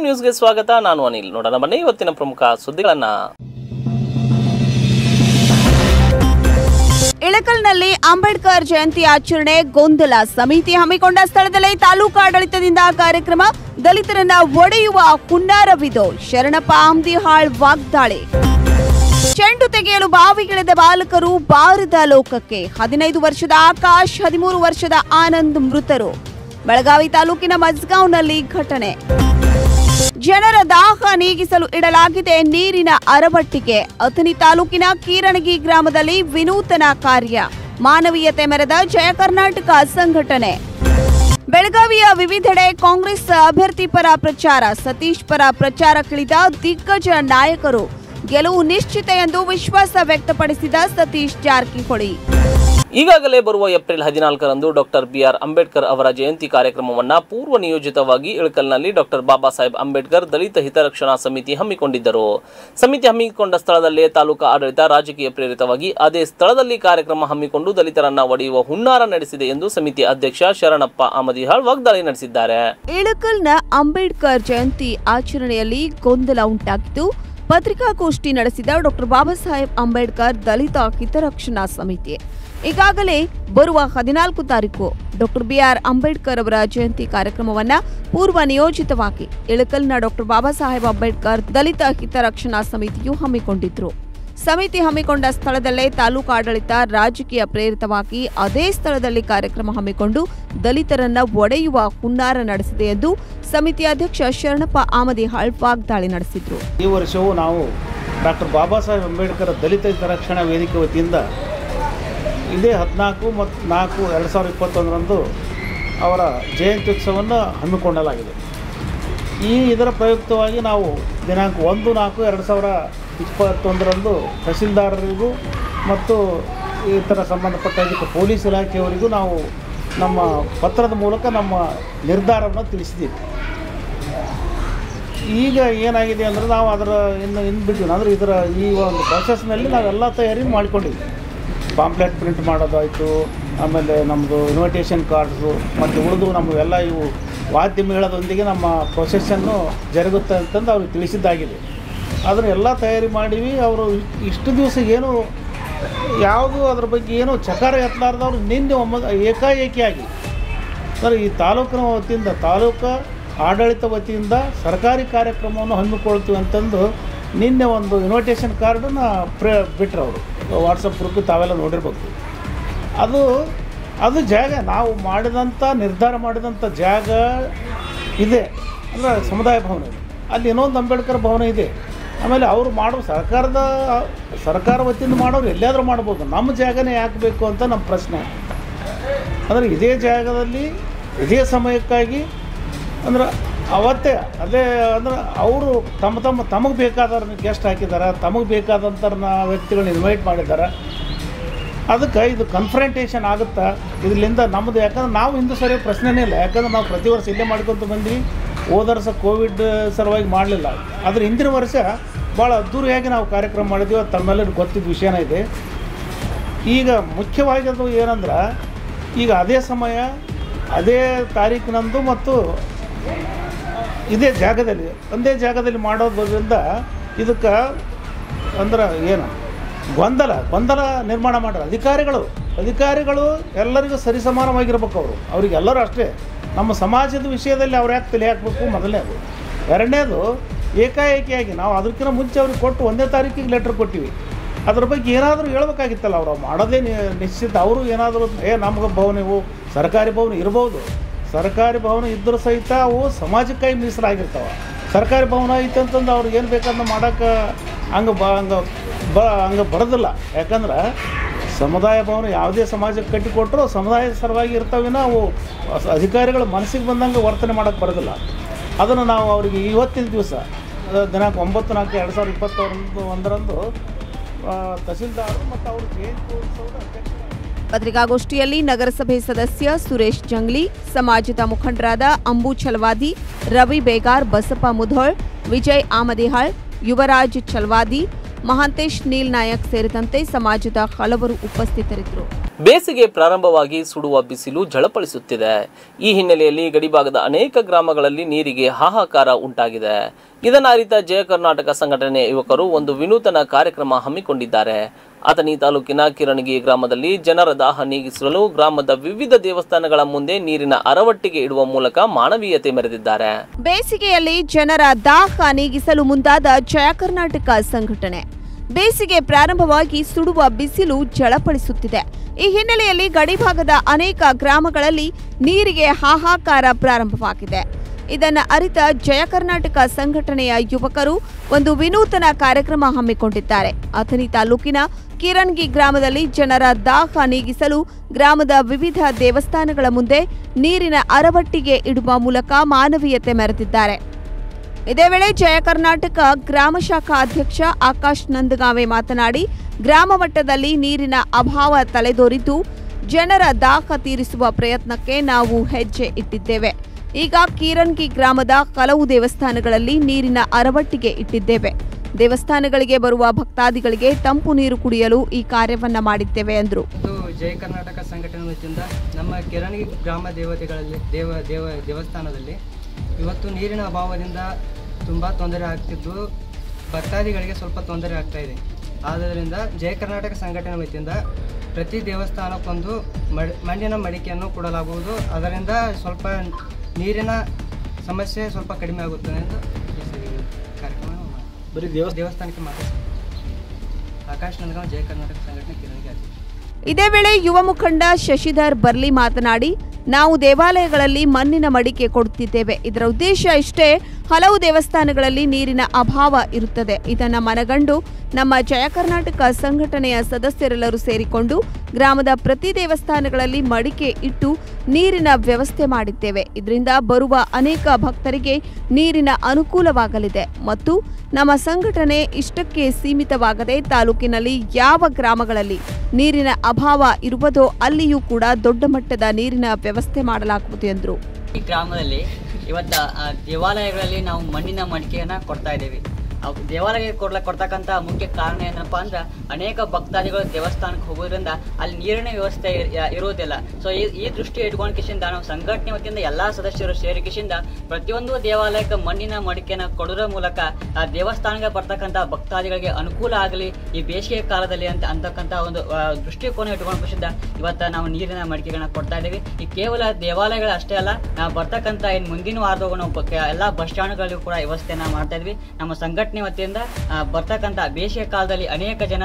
ಸತ್ಯಂ ನ್ಯೂಸ್ಗೆ ಸ್ವಾಗತ. ನಾನು ಅನಿಲ್. ನೋಡೋಣ ಬನ್ನಿ ಇವತ್ತಿನ ಪ್ರಮುಖ ಸುದ್ದಿಗಳನ್ನ. ಇಳಕಲ್ನಲ್ಲಿ ಅಂಬೇಡ್ಕರ್ ಜಯಂತಿ ಆಚರಣೆ, ಗೊಂದಲ. ಸಮಿತಿ ಹಮ್ಮಿಕೊಂಡ ಸ್ಥಳದಲ್ಲೇ ತಾಲೂಕು ಆಡಳಿತದಿಂದ ಕಾರ್ಯಕ್ರಮ. ದಲಿತರನ್ನ ಒಡೆಯುವ ಹುನ್ನಾರವಿದು. ಶರಣಪ್ಪ ಆಮ್ದಿಹಾಳ್ ವಾಗ್ದಾಳಿ. ಚೆಂಡು ತೆಗೆಯಲು ಬಾವಿಗಿಳಿದ ಬಾಲಕರು ಬಾರದ ಲೋಕಕ್ಕೆ. ಹದಿನೈದು ವರ್ಷದ ಆಕಾಶ್, ಹದಿಮೂರು ವರ್ಷದ ಆನಂದ್ ಮೃತರು. ಬೆಳಗಾವಿ ತಾಲೂಕಿನ ಮಜ್ಗಾಂವ್ನಲ್ಲಿ ಘಟನೆ. ಜನರ ದಾಹ ನೀಗಿಸಲು ಇಡಲಾಗಿದೆ ನೀರಿನ ಅರವಟ್ಟಿಗೆ ಅಥಣಿ ತಾಲೂಕಿನ ಕೀರಣಗಿ ಗ್ರಾಮದಲ್ಲಿ ವಿನೂತನ ಕಾರ್ಯ. ಮಾನವೀಯತೆ ಮೆರೆದ ಜಯ ಕರ್ನಾಟಕ ಸಂಘಟನೆ. ಬೆಳಗಾವಿಯ ವಿವಿಧೆಡೆ ಕಾಂಗ್ರೆಸ್ ಅಭ್ಯರ್ಥಿ ಪರ ಪ್ರಚಾರ, ಸತೀಶ್ ಪರ ಪ್ರಚಾರಕ್ಕಿಳಿದ ದಿಗ್ಗಜ ನಾಯಕರು. ಗೆಲುವು ನಿಶ್ಚಿತ ಎಂದು ವಿಶ್ವಾಸ ವ್ಯಕ್ತಪಡಿಸಿದ ಸತೀಶ್ ಜಾರಕಿಹೊಳಿ. ಈಗಾಗಲೇ ಬರುವ ಏಪ್ರಿಲ್ ಹದಿನಾಲ್ಕರಂದು ಡಾಕ್ಟರ್ ಬಿ ಆರ್ ಅಂಬೇಡ್ಕರ್ ಅವರ ಜಯಂತಿ ಕಾರ್ಯಕ್ರಮವನ್ನು ಪೂರ್ವ ನಿಯೋಜಿತವಾಗಿ ಇಳಕಲ್ನಲ್ಲಿ ಡಾಕ್ಟರ್ ಬಾಬಾ ಸಾಹೇಬ್ ಅಂಬೇಡ್ಕರ್ ದಲಿತ ಹಿತರಕ್ಷಣಾ ಸಮಿತಿ ಹಮ್ಮಿಕೊಂಡಿದ್ದರು. ಸಮಿತಿ ಹಮ್ಮಿಕೊಂಡ ಸ್ಥಳದಲ್ಲೇ ತಾಲೂಕಾ ಆಡಳಿತ ರಾಜಕೀಯ ಪ್ರೇರಿತವಾಗಿ ಅದೇ ಸ್ಥಳದಲ್ಲಿ ಕಾರ್ಯಕ್ರಮ ಹಮ್ಮಿಕೊಂಡು ದಲಿತರನ್ನ ಒಡೆಯುವ ಹುನ್ನಾರ ನಡೆಸಿದೆ ಎಂದು ಸಮಿತಿ ಅಧ್ಯಕ್ಷ ಶರಣಪ್ಪ ಅಮದಿಹಾಳ್ ವಾಗ್ದಾಳಿ ನಡೆಸಿದ್ದಾರೆ. ಇಳಕಲ್ನ ಅಂಬೇಡ್ಕರ್ ಜಯಂತಿ ಆಚರಣೆಯಲ್ಲಿ ಗೊಂದಲ ಉಂಟಾಗಿದ್ದು, ಪತ್ರಿಕಾಗೋಷ್ಠಿ ನಡೆಸಿದ ಡಾಕ್ಟರ್ ಬಾಬಾ ಸಾಹೇಬ್ ಅಂಬೇಡ್ಕರ್ ದಲಿತ ಹಿತರಕ್ಷಣಾ ಸಮಿತಿ. ಈಗಾಗಲೇ ಬರುವ ಹದಿನಾಲ್ಕು ತಾರೀಕು ಡಾಕ್ಟರ್ ಬಿಆರ್ ಅಂಬೇಡ್ಕರ್ ಅವರ ಜಯಂತಿ ಕಾರ್ಯಕ್ರಮವನ್ನು ಪೂರ್ವ ನಿಯೋಜಿತವಾಗಿ ಇಳಕಲ್ನ ಡಾಕ್ಟರ್ ಬಾಬಾ ಸಾಹೇಬ್ ಅಂಬೇಡ್ಕರ್ ದಲಿತ ಹಿತರಕ್ಷಣಾ ಸಮಿತಿಯು ಹಮ್ಮಿಕೊಂಡಿದ್ರು. ಸಮಿತಿ ಹಮ್ಮಿಕೊಂಡ ಸ್ಥಳದಲ್ಲೇ ತಾಲೂಕು ಆಡಳಿತ ರಾಜಕೀಯ ಪ್ರೇರಿತವಾಗಿ ಅದೇ ಸ್ಥಳದಲ್ಲಿ ಕಾರ್ಯಕ್ರಮ ಹಮ್ಮಿಕೊಂಡು ದಲಿತರನ್ನ ಒಡೆಯುವ ಹುನ್ನಾರ ನಡೆಸಿದೆ ಎಂದು ಸಮಿತಿ ಅಧ್ಯಕ್ಷ ಶರಣಪ್ಪ ಆಮದಿಹಾಳ್ ವಾಗ್ದಾಳಿ ನಡೆಸಿದ್ರು. ಈ ವರ್ಷವೂ ನಾವು ಡಾಕ್ಟರ್ ಬಾಬಾ ಸಾಹೇಬ್ ಅಂಬೇಡ್ಕರ್ ದಲಿತ ಹಿತರಕ್ಷಣಾ ವೇದಿಕೆ ವತಿಯಿಂದ ಇದೇ ಹದಿನಾಲ್ಕು ಮತ್ತು ನಾಲ್ಕು ಎರಡು ಸಾವಿರದ ಇಪ್ಪತ್ತೊಂದರಂದು ಅವರ ಜಯಂತ್ಯುತ್ಸವವನ್ನು ಹಮ್ಮಿಕೊಳ್ಳಲಾಗಿದೆ. ಈ ಇದರ ಪ್ರಯುಕ್ತವಾಗಿ ನಾವು ದಿನಾಂಕ ಒಂದು ನಾಲ್ಕು ಎರಡು ಸಾವಿರ ಇಪ್ಪತ್ತೊಂದರಂದು ತಹಸೀಲ್ದಾರರಿಗೂ ಮತ್ತು ಇತರ ಸಂಬಂಧಪಟ್ಟ ಇದಕ್ಕೆ ಪೊಲೀಸ್ ಇಲಾಖೆಯವರಿಗೂ ನಾವು ನಮ್ಮ ಪತ್ರದ ಮೂಲಕ ನಮ್ಮ ನಿರ್ಧಾರವನ್ನು ತಿಳಿಸಿದ್ದೀವಿ. ಈಗ ಏನಾಗಿದೆ ಅಂದರೆ ನಾವು ಅದರ ಇನ್ನು ಇನ್ನು ಬಿಟ್ಟಿವಿ ಅಂದರೆ ಇದರ ಈ ಒಂದು ಪ್ರೊಸೆಸ್ನಲ್ಲಿ ನಾವೆಲ್ಲ ತಯಾರಿ ಮಾಡಿಕೊಂಡಿದ್ವಿ ಪಾಂಪ್ಲೆಟ್ ಪ್ರಿಂಟ್ ಮಾಡೋದಾಯಿತು, ಆಮೇಲೆ ನಮ್ಮದು ಇನ್ವಿಟೇಷನ್ ಕಾರ್ಡ್ಸು ಮತ್ತು ಉಳಿದು ನಮಗೆಲ್ಲ ಇವು ವಾದ್ಯ ಮೇಳದೊಂದಿಗೆ ನಮ್ಮ ಪ್ರೊಸೆಸ್ಸನ್ನು ಜರುಗುತ್ತೆ ಅಂತಂದು ಅವ್ರಿಗೆ ತಿಳಿಸಿದ್ದಾಗಿದೆ. ಅದನ್ನು ಎಲ್ಲ ತಯಾರಿ ಮಾಡೀವಿ, ಅವರು ಇಷ್ಟು ದಿವಸ ಏನು, ಯಾವುದು ಅದ್ರ ಬಗ್ಗೆ ಏನೂ ಚಕಾರ ಎತ್ತಲಾರ್ದವ್ರು ನಿನ್ನೆ ಒಮ್ಮ ಏಕಾಏಕಿಯಾಗಿ. ಸರ್, ಈ ತಾಲೂಕಿನ ವತಿಯಿಂದ, ತಾಲೂಕು ಆಡಳಿತ ವತಿಯಿಂದ ಸರ್ಕಾರಿ ಕಾರ್ಯಕ್ರಮವನ್ನು ಹಮ್ಮಿಕೊಳ್ತೀವಿ ಅಂತಂದು ನಿನ್ನೆ ಒಂದು ಇನ್ವಿಟೇಷನ್ ಕಾರ್ಡನ್ನು ಪ್ರ ಬಿಟ್ಟರು ಅವರು. ವಾಟ್ಸಪ್ ಗ್ರೂಪ್ ತಾವೆಲ್ಲ ನೋಡಿರ್ಬೇಕು. ಅದು ಅದು ಜಾಗ, ನಾವು ಮಾಡಿದಂಥ ನಿರ್ಧಾರ ಮಾಡಿದಂಥ ಜಾಗ ಇದೆ. ಅಂದರೆ ಸಮುದಾಯ ಭವನ ಅಲ್ಲಿ ಇನ್ನೊಂದು ಅಂಬೇಡ್ಕರ್ ಭವನ ಇದೆ. ಆಮೇಲೆ ಅವರು ಮಾಡೋ ಸರ್ಕಾರದ, ಸರ್ಕಾರ ವತಿಯಿಂದ ಮಾಡೋರು ಎಲ್ಲಿಯಾದರೂ ಮಾಡ್ಬೋದು. ನಮ್ಮ ಜಾಗನೇ ಯಾಕೆ ಬೇಕು ಅಂತ ನಮ್ಮ ಪ್ರಶ್ನೆ. ಅಂದರೆ ಇದೇ ಜಾಗದಲ್ಲಿ, ಇದೇ ಸಮಯಕ್ಕಾಗಿ, ಅಂದ್ರೆ ಅವತ್ತೇ, ಅದೇ ಅಂದ್ರೆ ಅವರು ತಮ್ಮ ತಮ್ಮ, ತಮಗೆ ಬೇಕಾದವ್ರನ್ನ ಗೆಸ್ಟ್ ಹಾಕಿದ್ದಾರೆ ತಮಗೆ ಬೇಕಾದಂಥವ್ರನ್ನ ವ್ಯಕ್ತಿಗಳನ್ನ ಇನ್ವೈಟ್ ಮಾಡಿದ್ದಾರೆ ಅದಕ್ಕೆ ಇದು ಕನ್ಫ್ರಂಟೇಷನ್ ಆಗುತ್ತಾ? ಇದರಿಂದ ನಮ್ಮದು ಯಾಕಂದ್ರೆ ನಾವು ಹಿಂದೂ ಸರಿ ಪ್ರಶ್ನೆನೇ ಇಲ್ಲ. ಯಾಕಂದ್ರೆ ನಾವು ಪ್ರತಿ ವರ್ಷ ಇಲ್ಲೇ ಮಾಡ್ಕೊತ ಬಂದ್ವಿ. ಹೋದ ಕೋವಿಡ್ ಸಲುವಾಗಿ ಮಾಡಲಿಲ್ಲ. ಆದರೆ ಹಿಂದಿನ ವರ್ಷ ಭಾಳ ಅದ್ದೂರಿಯಾಗಿ ನಾವು ಕಾರ್ಯಕ್ರಮ ಮಾಡಿದ್ವಿ. ಅದು ಗೊತ್ತಿದ್ದ ವಿಷಯನೇ ಇದೆ. ಈಗ ಮುಖ್ಯವಾಗಿ ಅದು ಏನಂದ್ರೆ, ಈಗ ಅದೇ ಸಮಯ, ಅದೇ ತಾರೀಕಿನಂದು ಮತ್ತು ಇದೇ ಜಾಗದಲ್ಲಿ, ಒಂದೇ ಜಾಗದಲ್ಲಿ ಮಾಡೋದ್ರಿಂದ ಇದಕ್ಕೆ ಅಂದ್ರೆ ಏನು? ಗೊಂದಲ ಗೊಂದಲ ನಿರ್ಮಾಣ ಮಾಡ್ರೆ ಅಧಿಕಾರಿಗಳು ಅಧಿಕಾರಿಗಳು ಎಲ್ಲರಿಗೂ ಸರಿಸಮಾನವಾಗಿರ್ಬೇಕು ಅವರು. ಅವರಿಗೆಲ್ಲರೂ ಅಷ್ಟೇ. ನಮ್ಮ ಸಮಾಜದ ವಿಷಯದಲ್ಲಿ ಅವ್ರು ಯಾಕೆ ತಲೆ ಹಾಕಬೇಕು? ಮೊದಲನೇದು ಎರಡನೇದು, ಏಕಾಏಕಿಯಾಗಿ ನಾವು ಅದಕ್ಕಿಂತ ಮುಂಚೆ ಅವ್ರಿಗೆ ಕೊಟ್ಟು ಒಂದೇ ತಾರೀಕಿಗೆ ಲೆಟ್ರ್ ಕೊಟ್ಟಿವಿ. ಅದ್ರ ಬಗ್ಗೆ ಏನಾದರೂ ಹೇಳ್ಬೇಕಾಗಿತ್ತಲ್ಲ ಅವರು. ಮಾಡೋದೇ ನಿಶ್ಚಿತ. ಅವರು ಏನಾದರೂ, ಏ, ನಮ್ಗೆ ಭವನ ಇವು, ಸರ್ಕಾರಿ ಭವನ ಇರ್ಬೋದು. ಸರ್ಕಾರಿ ಭವನ ಇದ್ದರೂ ಸಹಿತ ಅವು ಸಮಾಜಕ್ಕಾಗಿ ಮೀಸಲಾಗಿರ್ತಾವೆ. ಸರ್ಕಾರಿ ಭವನ ಐತೆ ಅಂತಂದು ಅವ್ರಿಗೆ ಏನು ಬೇಕಾದ್ನ ಮಾಡೋಕೆ ಹಂಗೆ ಬ ಹಂಗೆ ಬ, ಹಂಗೆ ಬರೋದಿಲ್ಲ. ಯಾಕಂದ್ರೆ ಸಮುದಾಯ ಭವನ ಯಾವುದೇ ಸಮಾಜಕ್ಕೆ ಕಟ್ಟಿಕೊಟ್ಟರು ಸಮುದಾಯದ ಸಲುವಾಗಿ ಇರ್ತಾವಿನ ಅವು ಅಧಿಕಾರಿಗಳು ಮನಸ್ಸಿಗೆ ಬಂದಂಗೆ ವರ್ತನೆ ಮಾಡೋಕ್ಕೆ ಬರೋದಿಲ್ಲ. ಅದನ್ನು ನಾವು ಅವರಿಗೆ ಇವತ್ತಿನ ದಿವಸ ದಿನಾಂಕ ಒಂಬತ್ತು ನಾಲ್ಕು ಎರಡು ಸಾವಿರದ ಇಪ್ಪತ್ತೊಂದು ಒಂದರಂದು ತಹಸೀಲ್ದಾರರು ಮತ್ತು ಅವ್ರಿಗೆ ಜಯಂತಿ ತೋರಿಸೋದು ಅಧ್ಯಕ್ಷರಾಗಿ ಪತ್ರಿಕಾಗೋಷ್ಠಿಯಲ್ಲಿ ನಗರಸಭೆ ಸದಸ್ಯ ಸುರೇಶ್ ಜಂಗ್ಲಿ, ಸಮಾಜದ ಮುಖಂಡರಾದ ಅಂಬು ಛಲ್ವಾದಿ ರವಿ ಬೇಗಾರ್, ಬಸಪ್ಪ ಮುಧೋಳ್, ವಿಜಯ್ ಆಮದಿಹಾಳ್, ಯುವರಾಜ್ ಛಲ್ವಾದಿ ಮಹಾಂತೇಶ್ ನೀಲ್ ನಾಯಕ್ ಸೇರಿದಂತೆ ಸಮಾಜದ ಹಲವರು ಉಪಸ್ಥಿತರಿದ್ದರು. ಬೇಸಿಗೆ ಪ್ರಾರಂಭವಾಗಿ ಸುಡುವ ಬಿಸಿಲು ಜಳಪಳಿಸುತ್ತಿದೆ ಈ ಹಿನ್ನೆಲೆಯಲ್ಲಿ ಗಡಿಭಾಗದ ಅನೇಕ ಗ್ರಾಮಗಳಲ್ಲಿ ನೀರಿಗೆ ಹಾಹಾಕಾರ ಉಂಟಾಗಿದೆ. ಇದನ್ನ ಅರಿತ ಜಯ ಕರ್ನಾಟಕ ಸಂಘಟನೆ ಯುವಕರು ಒಂದು ವಿನೂತನ ಕಾರ್ಯಕ್ರಮ ಹಮ್ಮಿಕೊಂಡಿದ್ದಾರೆ. ಅಥಣಿ ತಾಲೂಕಿನ ಕಿರಣಗಿ ಗ್ರಾಮದಲ್ಲಿ ಜನರ ದಾಹ ನೀಗಿಸಲು ಗ್ರಾಮದ ವಿವಿಧ ದೇವಸ್ಥಾನಗಳ ಮುಂದೆ ನೀರಿನ ಅರವಟ್ಟಿಗೆ ಇಡುವ ಮೂಲಕ ಮಾನವೀಯತೆ ಮೆರೆದಿದ್ದಾರೆ. ಬೇಸಿಗೆಯಲ್ಲಿ ಜನರ ದಾಹ ನೀಗಿಸಲು ಮುಂದಾದ ಜಯ ಕರ್ನಾಟಕ ಸಂಘಟನೆ. ಬೇಸಿಗೆ ಪ್ರಾರಂಭವಾಗಿ ಸುಡುವ ಬಿಸಿಲು ಝಳಪಡಿಸುತ್ತಿದೆ ಈ ಹಿನ್ನೆಲೆಯಲ್ಲಿ ಗಡಿಭಾಗದ ಅನೇಕ ಗ್ರಾಮಗಳಲ್ಲಿ ನೀರಿಗೆ ಹಾಹಾಕಾರ ಪ್ರಾರಂಭವಾಗಿದೆ. ಇದನ್ನು ಅರಿತ ಜಯ ಕರ್ನಾಟಕ ಸಂಘಟನೆಯ ಯುವಕರು ಒಂದು ವಿನೂತನ ಕಾರ್ಯಕ್ರಮ ಹಮ್ಮಿಕೊಂಡಿದ್ದಾರೆ. ಅಥಣಿ ತಾಲೂಕಿನ ಕಿರಣ್ಗಿ ಗ್ರಾಮದಲ್ಲಿ ಜನರ ದಾಹ ನೀಗಿಸಲು ಗ್ರಾಮದ ವಿವಿಧ ದೇವಸ್ಥಾನಗಳ ಮುಂದೆ ನೀರಿನ ಅರವಟ್ಟಿಗೆ ಇಡುವ ಮೂಲಕ ಮಾನವೀಯತೆ ಮೆರೆದಿದ್ದಾರೆ. ಇದೇ ವೇಳೆ ಜಯ ಕರ್ನಾಟಕ ಗ್ರಾಮ ಶಾಖಾ ಅಧ್ಯಕ್ಷ ಆಕಾಶ್ ನಂದಗಾವೆ ಮಾತನಾಡಿ, ಗ್ರಾಮ ಮಟ್ಟದಲ್ಲಿ ನೀರಿನ ಅಭಾವ ತಲೆದೋರಿದ್ದು, ಜನರ ದಾಹ ತೀರಿಸುವ ಪ್ರಯತ್ನಕ್ಕೆ ನಾವು ಹೆಜ್ಜೆ ಇಟ್ಟಿದ್ದೇವೆ. ಈಗ ಕೀರನ್ಗಿ ಗ್ರಾಮದ ಹಲವು ದೇವಸ್ಥಾನಗಳಲ್ಲಿ ನೀರಿನ ಅರವಟ್ಟಿಗೆ ಇಟ್ಟಿದ್ದೇವೆ. ದೇವಸ್ಥಾನಗಳಿಗೆ ಬರುವ ಭಕ್ತಾದಿಗಳಿಗೆ ತಂಪು ನೀರು ಕುಡಿಯಲು ಈ ಕಾರ್ಯವನ್ನ ಮಾಡಿದ್ದೇವೆ ಎಂದರು ಜಯ ಕರ್ನಾಟಕ ಸಂಘಟನೆ ವತಿಯಿಂದ ನಮ್ಮ ಕಿರಣಿ ಗ್ರಾಮ ದೇವತೆಗಳಲ್ಲಿ, ದೇವ ದೇವ, ದೇವಸ್ಥಾನದಲ್ಲಿ ಇವತ್ತು ನೀರಿನ ಅಭಾವದಿಂದ ತುಂಬ ತೊಂದರೆ ಆಗ್ತಿದ್ದು. ಭಕ್ತಾದಿಗಳಿಗೆ ಸ್ವಲ್ಪ ತೊಂದರೆ ಆಗ್ತಾ ಇದೆ. ಆದ್ದರಿಂದ ಜಯ ಕರ್ನಾಟಕ ಸಂಘಟನೆ ವತಿಯಿಂದ ಪ್ರತಿ ದೇವಸ್ಥಾನಕ್ಕೊಂದು ಮಡ್ ಮಣ್ಣಿನ ಮಡಿಕೆಯನ್ನು ಕೊಡಲಾಗುವುದು. ಅದರಿಂದ ಸ್ವಲ್ಪ ನೀರಿನ ಸಮಸ್ಯೆ ಸ್ವಲ್ಪ ಕಡಿಮೆ ಆಗುತ್ತದೆ ಎಂದು ಕಾರ್ಯಕ್ರಮ ಬರೀ ದೇವಸ್ಥಾನ ದೇವಸ್ಥಾನಕ್ಕೆ ಮಾತ್ರ ಆಕಾಶ್ ನಂದಗಾಂವ್ ಜಯ ಕರ್ನಾಟಕ ಸಂಘಟನೆ ಇದೇ ವೇಳೆ ಯುವ ಮುಖಂಡ ಶಶಿಧರ್ ಬರ್ಲಿ ಮಾತನಾಡಿ, ನಾವು ದೇವಾಲಯಗಳಲ್ಲಿ ಮಣ್ಣಿನ ಮಡಿಕೆ ಕೊಡುತ್ತಿದ್ದೇವೆ. ಇದರ ಉದ್ದೇಶ ಇಷ್ಟೇ ಹಲವು ದೇವಸ್ಥಾನಗಳಲ್ಲಿ ನೀರಿನ ಅಭಾವ ಇರುತ್ತದೆ. ಇದನ್ನು ಮನಗಂಡು ನಮ್ಮ ಜಯ ಕರ್ನಾಟಕ ಸಂಘಟನೆಯ ಸದಸ್ಯರೆಲ್ಲರೂ ಸೇರಿಕೊಂಡು ಗ್ರಾಮದ ಪ್ರತಿ ದೇವಸ್ಥಾನಗಳಲ್ಲಿ ಮಡಿಕೆ ಇಟ್ಟು ನೀರಿನ ವ್ಯವಸ್ಥೆ ಮಾಡಿದ್ದೇವೆ. ಇದರಿಂದ ಬರುವ ಅನೇಕ ಭಕ್ತರಿಗೆ ನೀರಿನ ಅನುಕೂಲವಾಗಲಿದೆ. ಮತ್ತು ನಮ್ಮ ಸಂಘಟನೆ ಇಷ್ಟಕ್ಕೆ ಸೀಮಿತವಾಗದೆ ತಾಲೂಕಿನಲ್ಲಿ ಯಾವ ಗ್ರಾಮಗಳಲ್ಲಿ ನೀರಿನ ಅಭಾವ ಇರುವುದೋ ಅಲ್ಲಿಯೂ ಕೂಡ ದೊಡ್ಡ ಮಟ್ಟದ ನೀರಿನ ವ್ಯವಸ್ಥೆ ಮಾಡಲಾಗುವುದು ಎಂದರು. ಗ್ರಾಮದಲ್ಲಿ ಇವತ್ತ ದೇವಾಲಯಗಳಲ್ಲಿ ನಾವು ಮಣ್ಣಿನ ಮಡಿಕೆಯನ್ನು ಕೊಡ್ತಾ ಇದ್ದೀವಿ. ದೇವಾಲಯಕ್ಕೆ ಕೊಡ್ಲಕ್ಕೆ ಕೊಡ್ತಕ್ಕಂಥ ಮುಖ್ಯ ಕಾರಣ ಏನಪ್ಪ ಅಂದ್ರೆ ಅನೇಕ ಭಕ್ತಾದಿಗಳು ದೇವಸ್ಥಾನಕ್ಕೆ ಹೋಗೋದ್ರಿಂದ ಅಲ್ಲಿ ನೀರಿನ ವ್ಯವಸ್ಥೆ ಇರೋದಿಲ್ಲ. ಸೊ ಈ ಈ ದೃಷ್ಟಿ ಇಟ್ಕೊಂಡು ಕಿಶಿಂದ ನಾವು ಸಂಘಟನೆ ವತಿಯಿಂದ ಎಲ್ಲಾ ಸದಸ್ಯರು ಸೇರಿ ಕಿಶಿಂದ ಪ್ರತಿಯೊಂದು ದೇವಾಲಯಕ್ಕೆ ಮಣ್ಣಿನ ಮಡಿಕೆನ ಕೊಡೋದ್ರ ಮೂಲಕ ಆ ದೇವಸ್ಥಾನಕ್ಕೆ ಬರ್ತಕ್ಕಂಥ ಭಕ್ತಾದಿಗಳಿಗೆ ಅನುಕೂಲ ಆಗಲಿ ಈ ಬೇಸಿಗೆ ಕಾಲದಲ್ಲಿ ಅಂತ ಅಂತಕ್ಕಂಥ ಒಂದು ದೃಷ್ಟಿಕೋನ ಇಟ್ಕೊಂಡು ಕಿಶಿಂದ ಇವತ್ತ ನಾವು ನೀರಿನ ಮಡಿಕೆಗಳನ್ನ ಕೊಡ್ತಾ ಇದ್ದೀವಿ ಈ ಕೇವಲ ದೇವಾಲಯಗಳು ಅಷ್ಟೇ ಅಲ್ಲ, ನಾವು ಬರ್ತಕ್ಕಂಥ ಇನ್ನು ಮುಂದಿನ ವಾರದ ನಾವು ಎಲ್ಲಾ ಬಸ್ ಸ್ಟ್ಯಾಂಡ್ಗಳಿಗೂ ಕೂಡ ವ್ಯವಸ್ಥೆನ ಮಾಡ್ತಾ ಇದ್ವಿ. ನಮ್ಮ ಸಂಘಟನೆ ವತಿಯಿಂದ ಆ, ಬರ್ತಕ್ಕಂಥ ಬೇಸಿಗೆ ಕಾಲದಲ್ಲಿ ಅನೇಕ ಜನ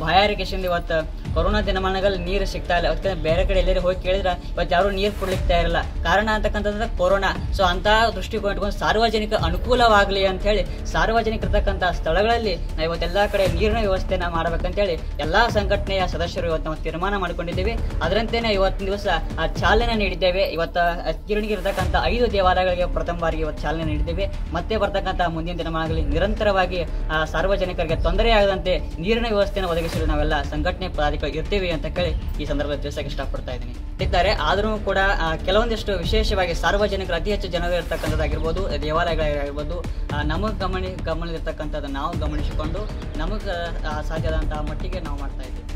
ಬಾಯಾರಿಕೆ ಬಾಯಾರಿಕೆಯಿಂದ ಇವತ್ತು ಕೊರೋನಾ ದಿನಮಾನಗಳಲ್ಲಿ ನೀರು ಸಿಗ್ತಾ ಇಲ್ಲ. ಅದಕ್ಕೆ ಬೇರೆ ಕಡೆ ಎಲ್ಲರೂ ಹೋಗಿ ಕೇಳಿದ್ರೆ ಇವತ್ತು ಯಾರು ನೀರು ಕೊಡ್ಲಿಕ್ಕೆ ತಯಾರಿಲ್ಲ. ಕಾರಣ ಅಂತಕ್ಕಂಥದ್ದು ಕೊರೋನಾ. ಸೊ ಅಂತಹ ದೃಷ್ಟಿಕೋನ ಇಟ್ಕೊಂಡು ಸಾರ್ವಜನಿಕ ಅನುಕೂಲವಾಗಲಿ ಅಂತ ಹೇಳಿ ಸಾರ್ವಜನಿಕ ಇರ್ತಕ್ಕಂಥ ಸ್ಥಳಗಳಲ್ಲಿ ನಾವು ಇವತ್ತೆಲ್ಲ ಕಡೆ ನೀರಿನ ವ್ಯವಸ್ಥೆನ ಮಾಡ್ಬೇಕಂತೇಳಿ ಎಲ್ಲಾ ಸಂಘಟನೆಯ ಸದಸ್ಯರು ಇವತ್ತು ನಾವು ತೀರ್ಮಾನ ಮಾಡಿಕೊಂಡಿದ್ದೀವಿ. ಅದರಂತೆಯೇ ಇವತ್ತಿನ ದಿವಸ ಆ, ಚಾಲನೆ ನೀಡಿದ್ದೇವೆ. ಇವತ್ತು ಕಿರಣಿಗೆ ಇರತಕ್ಕಂಥ ಐದು ದೇವಾಲಯಗಳಿಗೆ ಪ್ರಥಮ ಬಾರಿಗೆ ಇವತ್ತು ಚಾಲನೆ ನೀಡಿದ್ದೇವೆ. ಮತ್ತೆ ಬರ್ತಕ್ಕಂಥ ಮುಂದಿನ ದಿನಮಾನಗಳಲ್ಲಿ ನಿರಂತರವಾಗಿ ಸಾರ್ವಜನಿಕರಿಗೆ ತೊಂದರೆ ಆಗದಂತೆ ನೀರಿನ ವ್ಯವಸ್ಥೆಯನ್ನು ಒದಗಿಸಲು ನಾವೆಲ್ಲ ಸಂಘಟನೆ ಪದಾಧಿಕಾರಿ ಇರ್ತೀವಿ ಅಂತ ಕೇಳಿ ಈ ಸಂದರ್ಭದಲ್ಲಿ ತಿಳಿಸಕ್ಕೆ ಇಷ್ಟಪಡ್ತಾ ಇದ್ದೀನಿ ಇದ್ದಾರೆ, ಆದರೂ ಕೂಡ ಕೆಲವೊಂದಿಷ್ಟು ವಿಶೇಷವಾಗಿ ಸಾರ್ವಜನಿಕರು ಅತಿ ಹೆಚ್ಚು ಜನರು ಇರ್ತಕ್ಕಂಥದ್ದಾಗಿರ್ಬೋದು, ದೇವಾಲಯಗಳಾಗಿರ್ಬೋದು ನಮಗೆ ಗಮನಿ, ಗಮನದಲ್ಲಿರ್ತಕ್ಕಂಥದ್ದು ನಾವು ಗಮನಿಸಿಕೊಂಡು ನಮಗೆ ಸಾಧ್ಯದಂತಹ ಮಟ್ಟಿಗೆ ನಾವು ಮಾಡ್ತಾ ಇದ್ದೀವಿ.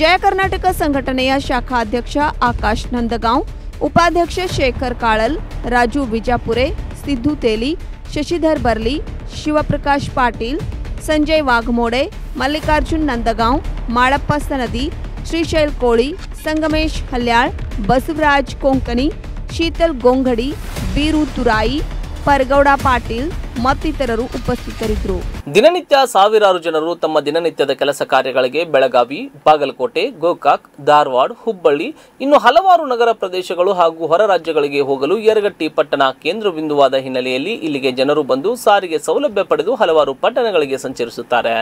ಜಯ ಕರ್ನಾಟಕ ಸಂಘಟನೆಯ ಶಾಖಾಧ್ಯಕ್ಷ ಆಕಾಶ್ ನಂದಗಾಂವ್, ಉಪಾಧ್ಯಕ್ಷ ಶೇಖರ್ ಕಾಳಲ್, ರಾಜು ಬಿಜಾಪುರೆ ಸಿದ್ದು ತೇಲಿ, ಶಶಿಧರ್ ಬರ್ಲಿ, ಶಿವಪ್ರಕಾಶ್ ಪಾಟೀಲ್ ಸಂಜಯ್ ವಾಘಮೋಡೆ ಮಲ್ಲಿಕಾರ್ಜುನ್ ನಂದಗಾಂವ್ ಮಾಳಪ್ಪ ಸನದಿ ಶ್ರೀಶೈಲ್ ಕೋಳಿ ಸಂಗಮೇಶ್ ಹಲ್ಯಾಳ್ ಬಸವರಾಜ್ ಕೊಂಕಣಿ ಶೀತಲ್ ಗೊಂಗಡಿ ಬೀರು ತುರಾಯಿ ಪರಗೌಡ ಪಾಟೀಲ್ ಮತ್ತಿತರರು ಉಪಸ್ಥಿತರಿದ್ದರು. ದಿನನಿತ್ಯ ಸಾವಿರಾರು ಜನರು ತಮ್ಮ ದಿನನಿತ್ಯದ ಕೆಲಸ ಕಾರ್ಯಗಳಿಗೆ ಬೆಳಗಾವಿ ಬಾಗಲಕೋಟೆ ಗೋಕಾಕ್ ಧಾರವಾಡ ಹುಬ್ಬಳ್ಳಿ ಇನ್ನು ಹಲವಾರು ನಗರ ಪ್ರದೇಶಗಳು ಹಾಗೂ ಹೊರ ರಾಜ್ಯಗಳಿಗೆ ಹೋಗಲು ಯರಗಟ್ಟಿ ಪಟ್ಟಣ ಕೇಂದ್ರ ಬಿಂದುವಾದ ಹಿನ್ನೆಲೆಯಲ್ಲಿ ಇಲ್ಲಿಗೆ ಜನರು ಬಂದು ಸಾರಿಗೆ ಸೌಲಭ್ಯ ಪಡೆದು ಹಲವಾರು ಪಟ್ಟಣಗಳಿಗೆ ಸಂಚರಿಸುತ್ತಾರೆ.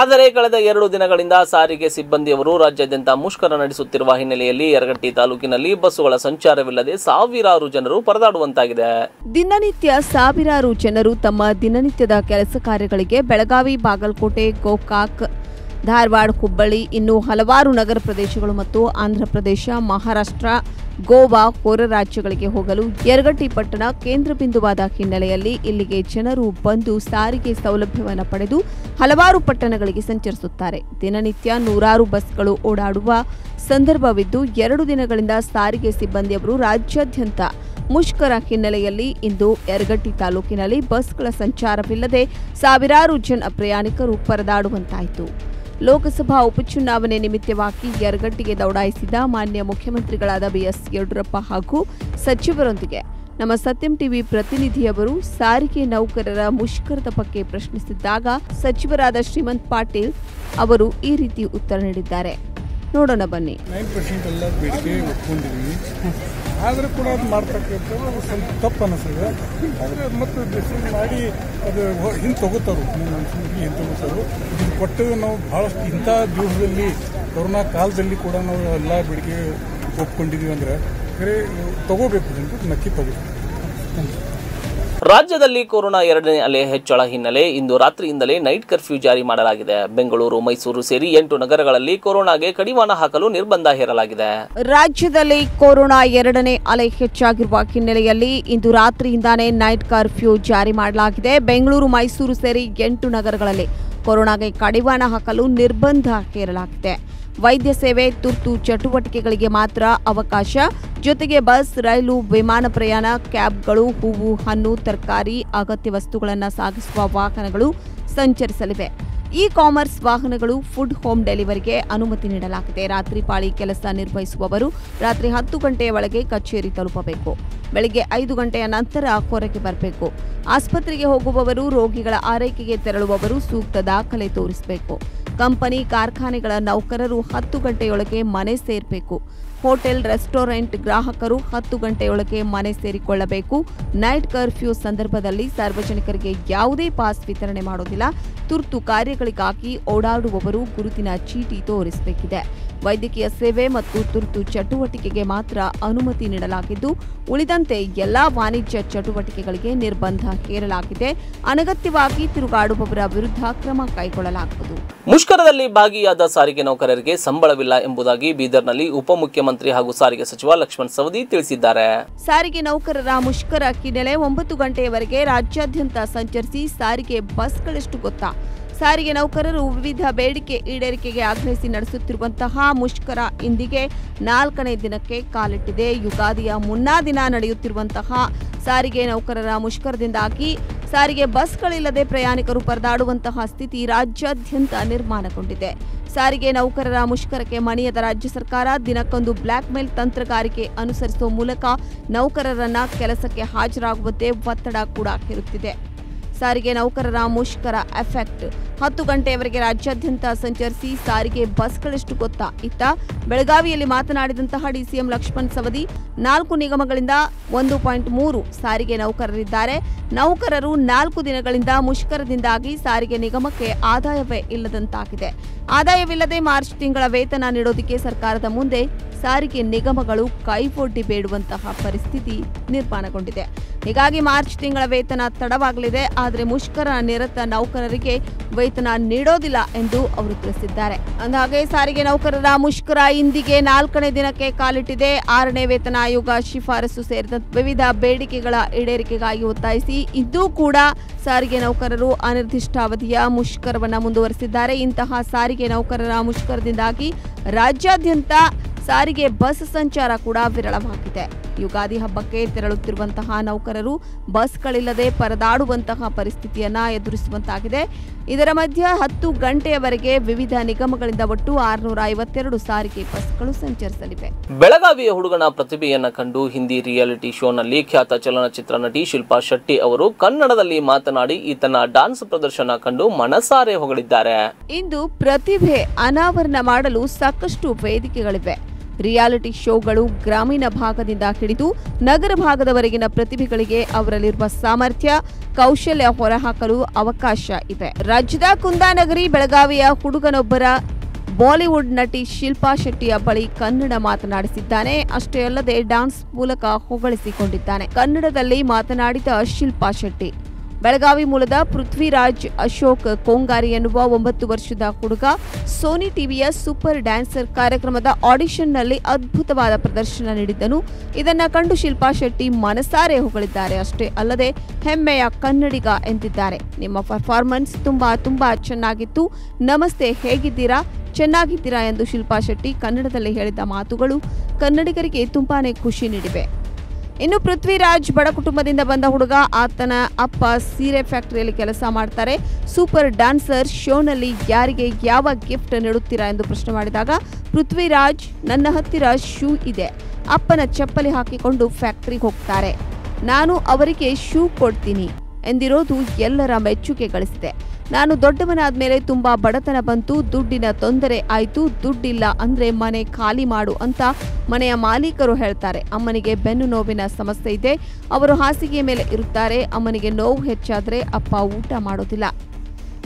ಆದರೆ ಕಳೆದ ಎರಡು ದಿನಗಳಿಂದ ಸಾರಿಗೆ ಸಿಬ್ಬಂದಿಯವರು ರಾಜ್ಯಾದ್ಯಂತ ಮುಷ್ಕರ ನಡೆಸುತ್ತಿರುವ ಹಿನ್ನೆಲೆಯಲ್ಲಿ ಯರಗಟ್ಟಿ ತಾಲೂಕಿನಲ್ಲಿ ಬಸ್ಸುಗಳ ಸಂಚಾರವಿಲ್ಲದೆ ಸಾವಿರಾರು ಜನರು ಪರದಾಡುವಂತಾಗಿದೆ. ದಿನನಿತ್ಯ ಸಾವಿರಾರು ಜನರು ತಮ್ಮ ದಿನನಿತ್ಯದ ಕೆಲಸ ಕಾರ್ಯಗಳಿಗೆ ಬೆಳಗಾವಿ, ಬಾಗಲಕೋಟೆ, ಗೋಕಾಕ್, ಧಾರವಾಡ, ಹುಬ್ಬಳ್ಳಿ, ಇನ್ನು ಹಲವಾರು ನಗರ ಪ್ರದೇಶಗಳು ಮತ್ತು ಆಂಧ್ರಪ್ರದೇಶ, ಮಹಾರಾಷ್ಟ್ರ, ಗೋವಾ ಹೊರ ರಾಜ್ಯಗಳಿಗೆ ಹೋಗಲು ಯರಗಟ್ಟಿ ಪಟ್ಟಣ ಕೇಂದ್ರ ಬಿಂದುವಾದ ಹಿನ್ನೆಲೆಯಲ್ಲಿ ಇಲ್ಲಿಗೆ ಜನರು ಬಂದು ಸಾರಿಗೆ ಸೌಲಭ್ಯವನ್ನು ಪಡೆದು ಹಲವಾರು ಪಟ್ಟಣಗಳಿಗೆ ಸಂಚರಿಸುತ್ತಾರೆ. ದಿನನಿತ್ಯ ನೂರಾರು ಬಸ್ಗಳು ಓಡಾಡುವ ಸಂದರ್ಭವಿದ್ದು, ಎರಡು ದಿನಗಳಿಂದ ಸಾರಿಗೆ ಸಿಬ್ಬಂದಿಯವರು ರಾಜ್ಯಾದ್ಯಂತ ಮುಷ್ಕರ ಹಿನ್ನೆಲೆಯಲ್ಲಿ ಇಂದು ಯರಗಟ್ಟಿ ತಾಲೂಕಿನಲ್ಲಿ ಬಸ್ಗಳ ಸಂಚಾರವಿಲ್ಲದೆ ಸಾವಿರಾರು ಜನ ಪ್ರಯಾಣಿಕರು ಪರದಾಡುವಂತಾಯಿತು. ಲೋಕಸಭಾ ಉಪಚುನಾವಣೆ ನಿಮಿತ್ತವಾಗಿ ಯರಗಟ್ಟಿಗೆ ದೌಡಾಯಿಸಿದ ಮಾನ್ಯ ಮುಖ್ಯಮಂತ್ರಿಗಳಾದ ಬಿಎಸ್ ಯಡಿಯೂರಪ್ಪ ಹಾಗೂ ಸಚಿವರೊಂದಿಗೆ ನಮ್ಮ ಸತ್ಯಂ ಟಿವಿ ಪ್ರತಿನಿಧಿಯವರು ಸಾರಿಗೆ ನೌಕರರ ಮುಷ್ಕರದ ಬಗ್ಗೆ ಪ್ರಶ್ನಿಸಿದ್ದಾಗ ಸಚಿವರಾದ ಶ್ರೀಮಂತ್ ಪಾಟೀಲ್ ಅವರು ಈ ರೀತಿ ಉತ್ತರ ನೀಡಿದ್ದಾರೆ. ನೋಡೋಣ ಬನ್ನಿ. ಆದರೂ ಕೂಡ ಅದು ಮಾಡ್ತಕ್ಕಂಥದ್ದು ಅದು ಸ್ವಲ್ಪ ತಪ್ಪು ಅನಿಸ್ತದೆ ಆದರೆ ಮತ್ತು ಡಿಸಿಷನ್ ಮಾಡಿ ಅದು ಹಿಂದೆ ತಗೋತಾರು ಹಿಂದೆ ತಗೋತಾರು ಇದು ಕೊಟ್ಟು ನಾವು ಭಾಳಷ್ಟು ಇಂಥ ದಿವಸದಲ್ಲಿ, ಕೊರೋನಾ ಕಾಲದಲ್ಲಿ ಕೂಡ ನಾವು ಎಲ್ಲ ಬೇಡಿಕೆ ಒಪ್ಕೊಂಡಿದ್ದೀವಿ ಅಂದರೆ ಖರೆ ತಗೋಬೇಕು ಅಂತ ನಕ್ಕಿ ತಗೋಬೇಕು. ರಾಜ್ಯದಲ್ಲಿ ಕೊರೋನಾ ಎರಡನೇ ಅಲೆ ಹೆಚ್ಚಳ ಹಿನ್ನೆಲೆ ಇಂದು ರಾತ್ರಿಯಿಂದಲೇ ನೈಟ್ ಕರ್ಫ್ಯೂ ಜಾರಿ ಮಾಡಲಾಗಿದೆ. ಬೆಂಗಳೂರು, ಮೈಸೂರು ಸೇರಿ ಎಂಟು ನಗರಗಳಲ್ಲಿ ಕೊರೋನಾಗೆ ಕಡಿವಾಣ ಹಾಕಲು ನಿರ್ಬಂಧ ಹೇರಲಾಗಿದೆ. ರಾಜ್ಯದಲ್ಲಿ ಕೊರೋನಾ ಎರಡನೇ ಅಲೆ ಹೆಚ್ಚಾಗಿರುವ ಹಿನ್ನೆಲೆಯಲ್ಲಿ ಇಂದು ರಾತ್ರಿಯಿಂದಾನೇ ನೈಟ್ ಕರ್ಫ್ಯೂ ಜಾರಿ ಮಾಡಲಾಗಿದೆ. ಬೆಂಗಳೂರು, ಮೈಸೂರು ಸೇರಿ ಎಂಟು ನಗರಗಳಲ್ಲಿ ಕೊರೋನಾಗೆ ಕಡಿವಾಣ ಹಾಕಲು ನಿರ್ಬಂಧ ಹೇರಲಾಗಿದೆ. ವೈದ್ಯ ಸೇವೆ, ತುರ್ತು ಚಟುವಟಿಕೆಗಳಿಗೆ ಮಾತ್ರ ಅವಕಾಶ. ಜೊತೆಗೆ ಬಸ್, ರೈಲು, ವಿಮಾನ ಪ್ರಯಾಣ, ಕ್ಯಾಬ್ಗಳು, ಹೂವು, ಹಣ್ಣು, ತರಕಾರಿ, ಅಗತ್ಯ ವಸ್ತುಗಳನ್ನು ಸಾಗಿಸುವ ವಾಹನಗಳು ಸಂಚರಿಸಲಿವೆ. ಇ ಕಾಮರ್ಸ್ ವಾಹನಗಳು ಫುಡ್ ಹೋಮ್ ಡೆಲಿವರಿಗೆ ಅನುಮತಿ ನೀಡಲಾಗಿದೆ. ರಾತ್ರಿ ಪಾಳಿ ಕೆಲಸ ನಿರ್ವಹಿಸುವವರು ರಾತ್ರಿ ಹತ್ತು ಗಂಟೆಯ ಒಳಗೆ ಕಚೇರಿ ತಲುಪಬೇಕು. ಬೆಳಗ್ಗೆ ಐದು ಗಂಟೆಯ ನಂತರ ಹೊರಗೆ ಬರಬೇಕು. ಆಸ್ಪತ್ರೆಗೆ ಹೋಗುವವರು ರೋಗಿಗಳ ಆರೈಕೆಗೆ ತೆರಳುವವರು ಸೂಕ್ತ ದಾಖಲೆ ತೋರಿಸಬೇಕು. ಕಂಪನಿ ಕಾರ್ಖಾನೆಗಳ ನೌಕರರು ಹತ್ತು ಗಂಟೆಯೊಳಗೆ ಮನೆ ಸೇರಬೇಕು. ಹೋಟೆಲ್, ರೆಸ್ಟೋರೆಂಟ್ ಗ್ರಾಹಕರು ಹತ್ತು ಗಂಟೆಯೊಳಗೆ ಮನೆ ಸೇರಿಕೊಳ್ಳಬೇಕು. ನೈಟ್ ಕರ್ಫ್ಯೂ ಸಂದರ್ಭದಲ್ಲಿ ಸಾರ್ವಜನಿಕರಿಗೆ ಯಾವುದೇ ಪಾಸ್ ವಿತರಣೆ ಮಾಡೋದಿಲ್ಲ. ತುರ್ತು ಕಾರ್ಯಗಳಿಗಾಗಿ ಓಡಾಡುವವರು ಗುರುತಿನ ಚೀಟಿ ತೋರಿಸಬೇಕಿದೆ. ವೈದ್ಯಕೀಯ ಸೇವೆ ಮತ್ತು ತುರ್ತು ಚಟುವಟಿಕೆಗೆ ಮಾತ್ರ ಅನುಮತಿ ನೀಡಲಾಗಿದ್ದು ಉಳಿದಂತೆ ಎಲ್ಲಾ ವಾಣಿಜ್ಯ ಚಟುವಟಿಕೆಗಳಿಗೆ ನಿರ್ಬಂಧ ಹೇರಲಾಗಿದೆ. ಅನಗತ್ಯವಾಗಿ ತಿರುಗಾಡುವವರ ವಿರುದ್ಧ ಕ್ರಮ ಕೈಗೊಳ್ಳಲಾಗುವುದು. ಮುಷ್ಕರದಲ್ಲಿ ಭಾಗಿಯಾದ ಸಾರಿಗೆ ನೌಕರರಿಗೆ ಸಂಬಳವಿಲ್ಲ ಎಂಬುದಾಗಿ ಬೀದರ್ನಲ್ಲಿ ಉಪಮುಖ್ಯಮಂತ್ರಿ ಹಾಗೂ ಸಾರಿಗೆ ಸಚಿವ ಲಕ್ಷ್ಮಣ್ ಸವದಿ ತಿಳಿಸಿದ್ದಾರೆ. ಸಾರಿಗೆ ನೌಕರರ ಮುಷ್ಕರ ಹಿನ್ನೆಲೆ ಒಂಬತ್ತು ಗಂಟೆಯವರೆಗೆ ರಾಜ್ಯಾದ್ಯಂತ ಸಂಚರಿಸಿ ಸಾರಿಗೆ ಬಸ್ಗಳಷ್ಟು ಗೊತ್ತಾ? ಸಾರಿಗೆ ನೌಕರರು ವಿವಿಧ ಬೇಡಿಕೆ ಈಡೇರಿಕೆಗೆ ಆಗ್ರಹಿಸಿ ನಡೆಸುತ್ತಿರುವಂತಹ ಮುಷ್ಕರ ಇಂದಿಗೆ ನಾಲ್ಕನೇ ದಿನಕ್ಕೆ ಕಾಲಿಟ್ಟಿದೆ. ಯುಗಾದಿಯ ಮುನ್ನಾ ದಿನ ನಡೆಯುತ್ತಿರುವಂತಹ ಸಾರಿಗೆ ನೌಕರರ ಮುಷ್ಕರದಿಂದಾಗಿ ಸಾರಿಗೆ ಬಸ್ಗಳಿಲ್ಲದೆ ಪ್ರಯಾಣಿಕರು ಪರದಾಡುವಂತಹ ಸ್ಥಿತಿ ರಾಜ್ಯಾದ್ಯಂತ ನಿರ್ಮಾಣಗೊಂಡಿದೆ. ಸಾರಿಗೆ ನೌಕರರ ಮುಷ್ಕರಕ್ಕೆ ಮಣಿಯದ ರಾಜ್ಯ ಸರ್ಕಾರ ದಿನಕ್ಕೊಂದು ಬ್ಲ್ಯಾಕ್ ಮೇಲ್ ತಂತ್ರಗಾರಿಕೆ ಅನುಸರಿಸುವ ಮೂಲಕ ನೌಕರರನ್ನ ಕೆಲಸಕ್ಕೆ ಹಾಜರಾಗುವಂತೆ ಒತ್ತಡ ಕೂಡ ಹೇರುತ್ತಿದೆ. ಸಾರಿಗೆ ನೌಕರರ ಮುಷ್ಕರ ಎಫೆಕ್ಟ್ ಹತ್ತು ಗಂಟೆಯವರೆಗೆ ರಾಜ್ಯಾದ್ಯಂತ ಸಂಚರಿಸಿ ಸಾರಿಗೆ ಬಸ್ಗಳಷ್ಟು ಗೊತ್ತಾ ಇತ್ತ. ಬೆಳಗಾವಿಯಲ್ಲಿ ಮಾತನಾಡಿದಂತಹ ಡಿಸಿಎಂ ಲಕ್ಷ್ಮಣ್ ಸವದಿ, ನಾಲ್ಕು ನಿಗಮಗಳಿಂದ ಒಂದು ಪಾಯಿಂಟ್ ಮೂರು ಸಾರಿಗೆ ನೌಕರರಿದ್ದಾರೆ. ನೌಕರರು ನಾಲ್ಕು ದಿನಗಳಿಂದ ಮುಷ್ಕರದಿಂದಾಗಿ ಸಾರಿಗೆ ನಿಗಮಕ್ಕೆ ಆದಾಯವೇ ಇಲ್ಲದಂತಾಗಿದೆ. ಆದಾಯವಿಲ್ಲದೆ ಮಾರ್ಚ್ ತಿಂಗಳ ವೇತನ ನೀಡೋದಕ್ಕೆ ಸರ್ಕಾರದ ಮುಂದೆ ಸಾರಿಗೆ ನಿಗಮಗಳು ಕೈಪೋಟಿ ಬೇಡುವಂತಹ ಪರಿಸ್ಥಿತಿ ನಿರ್ಮಾಣಗೊಂಡಿದೆ. ಹೀಗಾಗಿ ಮಾರ್ಚ್ ತಿಂಗಳ ವೇತನ ತಡವಾಗಲಿದೆ, ಆದರೆ ಮುಷ್ಕರ ನಿರತ ನೌಕರರಿಗೆ ವೇತನ ನೀಡೋದಿಲ್ಲ ಎಂದು ಅವರು ತಿಳಿಸಿದ್ದಾರೆ. ಅಂದಹಾಗೆ, ಸಾರಿಗೆ ನೌಕರರ ಮುಷ್ಕರ ಇಂದಿಗೆ ನಾಲ್ಕನೇ ದಿನಕ್ಕೆ ಕಾಲಿಟ್ಟಿದೆ. ಆರನೇ ವೇತನ ಆಯೋಗ ಶಿಫಾರಸು ಸೇರಿದಂತೆ ವಿವಿಧ ಬೇಡಿಕೆಗಳ ಈಡೇರಿಕೆಗಾಗಿ ಒತ್ತಾಯಿಸಿ, ಇದ್ದೂ ಕೂಡ ಸಾರಿಗೆ ನೌಕರರು ಅನಿರ್ದಿಷ್ಟಾವಧಿಯ ಮುಷ್ಕರವನ್ನು ಮುಂದುವರೆಸಿದ್ದಾರೆ. ಇಂತಹ ಸಾರಿಗೆ ನೌಕರರ ಮುಷ್ಕರದಿಂದಾಗಿ ರಾಜ್ಯಾದ್ಯಂತ ಸಾರಿಗೆ ಬಸ್ ಸಂಚಾರ ಕೂಡ ವಿರಳವಾಗಿದೆ. ಯುಗಾದಿ ಹಬ್ಬಕ್ಕೆ ತೆರಳುತ್ತಿರುವಂತಹ ನೌಕರರು ಬಸ್ಗಳಿಲ್ಲದೆ ಪರದಾಡುವಂತಹ ಪರಿಸ್ಥಿತಿಯನ್ನ ಎದುರಿಸುವಂತಾಗಿದೆ. ಇದರ ಮಧ್ಯೆ ಹತ್ತು ಗಂಟೆಯವರೆಗೆ ವಿವಿಧ ನಿಗಮಗಳಿಂದ ಒಟ್ಟು ಆರುನೂರ ಐವತ್ತೆರಡು ಸಾರಿಗೆ ಬಸ್ಗಳು ಸಂಚರಿಸಲಿವೆ. ಬೆಳಗಾವಿಯ ಹುಡುಗನ ಪ್ರತಿಭೆಯನ್ನ ಕಂಡು ಹಿಂದಿ ರಿಯಾಲಿಟಿ ಶೋನಲ್ಲಿ ಖ್ಯಾತ ಚಲನಚಿತ್ರ ನಟಿ ಶಿಲ್ಪಾ ಶೆಟ್ಟಿ ಅವರು ಕನ್ನಡದಲ್ಲಿ ಮಾತನಾಡಿ ಈತನ ಡಾನ್ಸ್ ಪ್ರದರ್ಶನ ಕಂಡು ಮನಸಾರೆ ಹೊಗಳಿದ್ದಾರೆ. ಇಂದು ಪ್ರತಿಭೆ ಅನಾವರಣ ಮಾಡಲು ಸಾಕಷ್ಟು ವೇದಿಕೆಗಳಿವೆ. ರಿಯಾಲಿಟಿ ಶೋಗಳು ಗ್ರಾಮೀಣ ಭಾಗದಿಂದ ಹಿಡಿದು ನಗರ ಭಾಗದವರೆಗಿನ ಪ್ರತಿಭೆಗಳಿಗೆ ಅವರಲ್ಲಿರುವ ಸಾಮರ್ಥ್ಯ, ಕೌಶಲ್ಯ ಹೊರಹಾಕಲು ಅವಕಾಶ ಇದೆ. ರಾಜ್ಯದ ಕುಂದಾನಗರಿ, ಬೆಳಗಾವಿಯ ಹುಡುಗನೊಬ್ಬರ ಬಾಲಿವುಡ್ ನಟಿ ಶಿಲ್ಪಾ ಶೆಟ್ಟಿಯ ಬಳಿ ಕನ್ನಡ ಮಾತನಾಡಿಸಿದ್ದಾನೆ. ಅಷ್ಟೇ ಅಲ್ಲದೆ ಡಾನ್ಸ್ ಮೂಲಕ ಹೊಗಳಿಸಿಕೊಂಡಿದ್ದಾನೆ. ಕನ್ನಡದಲ್ಲಿ ಮಾತನಾಡಿದ ಶಿಲ್ಪಾ ಶೆಟ್ಟಿ ಬೆಳಗಾವಿ ಮೂಲದ ಪೃಥ್ವಿರಾಜ್ ಅಶೋಕ್ ಕೊಂಗಾರಿ ಎನ್ನುವ ಒಂಬತ್ತು ವರ್ಷದ ಹುಡುಗ ಸೋನಿ ಟಿವಿಯ ಸೂಪರ್ ಡ್ಯಾನ್ಸರ್ ಕಾರ್ಯಕ್ರಮದ ಆಡಿಷನ್ನಲ್ಲಿ ಅದ್ಭುತವಾದ ಪ್ರದರ್ಶನ ನೀಡಿದ್ದನು. ಇದನ್ನು ಕಂಡು ಶಿಲ್ಪಾ ಶೆಟ್ಟಿ ಮನಸಾರೆ ಹೊಗಳಿದ್ದಾರೆ. ಅಷ್ಟೇ ಅಲ್ಲದೆ ಹೆಮ್ಮೆಯ ಕನ್ನಡಿಗ ಎಂದಿದ್ದಾರೆ. ನಿಮ್ಮ ಪರ್ಫಾರ್ಮೆನ್ಸ್ ತುಂಬಾ ತುಂಬಾ ಚೆನ್ನಾಗಿತ್ತು. ನಮಸ್ತೆ, ಹೇಗಿದ್ದೀರಾ? ಚೆನ್ನಾಗಿದ್ದೀರಾ ಎಂದು ಶಿಲ್ಪಾ ಶೆಟ್ಟಿ ಕನ್ನಡದಲ್ಲಿ ಹೇಳಿದ ಮಾತುಗಳು ಕನ್ನಡಿಗರಿಗೆ ತುಂಬಾನೇ ಖುಷಿ ನೀಡಿವೆ. ಇನ್ನು ಪೃಥ್ವಿರಾಜ್ ಬಡ ಕುಟುಂಬದಿಂದ ಬಂದ ಹುಡುಗ ಆತನ ಅಪ್ಪ ಸೀರೆ ಫ್ಯಾಕ್ಟರಿಯಲ್ಲಿ ಕೆಲಸ ಮಾಡ್ತಾರೆ. ಸೂಪರ್ ಡ್ಯಾನ್ಸರ್ ಶೋನಲ್ಲಿ ಯಾರಿಗೆ ಯಾವ ಗಿಫ್ಟ್ ನೀಡುತ್ತೀರಾ ಎಂದು ಪ್ರಶ್ನೆ ಮಾಡಿದಾಗ, ಪೃಥ್ವಿರಾಜ್, ನನ್ನ ಹತ್ತಿರ ಶೂ ಇದೆ. ಅಪ್ಪನ ಚಪ್ಪಲಿ ಹಾಕಿಕೊಂಡು ಫ್ಯಾಕ್ಟರಿಗೆ ಹೋಗ್ತಾರೆ. ನಾನು ಅವರಿಗೆ ಶೂ ಕೊಡ್ತೀನಿ. ಎಂದಿರೋದು ಎಲ್ಲರ ಮೆಚ್ಚುಗೆ ಗಳಿಸಿದೆ. ನಾನು ದೊಡ್ಡವನಾದ ಮೇಲೆ ತುಂಬಾ ಬಡತನ ಬಂತು, ದುಡ್ಡಿನ ತೊಂದರೆ ಆಯಿತು, ದುಡ್ಡಿಲ್ಲ ಅಂದ್ರೆ ಮನೆ ಖಾಲಿ ಮಾಡು ಅಂತ ಮನೆಯ ಮಾಲೀಕರು ಹೇಳ್ತಾರೆ. ಅಮ್ಮನಿಗೆ ಬೆನ್ನು ನೋವಿನ ಸಮಸ್ಯೆ ಇದೆ, ಅವರು ಹಾಸಿಗೆ ಮೇಲೆ ಇರುತ್ತಾರೆ, ಅಮ್ಮನಿಗೆ ನೋವು ಹೆಚ್ಚಾದರೆ ಅಪ್ಪ ಊಟ ಮಾಡೋದಿಲ್ಲ.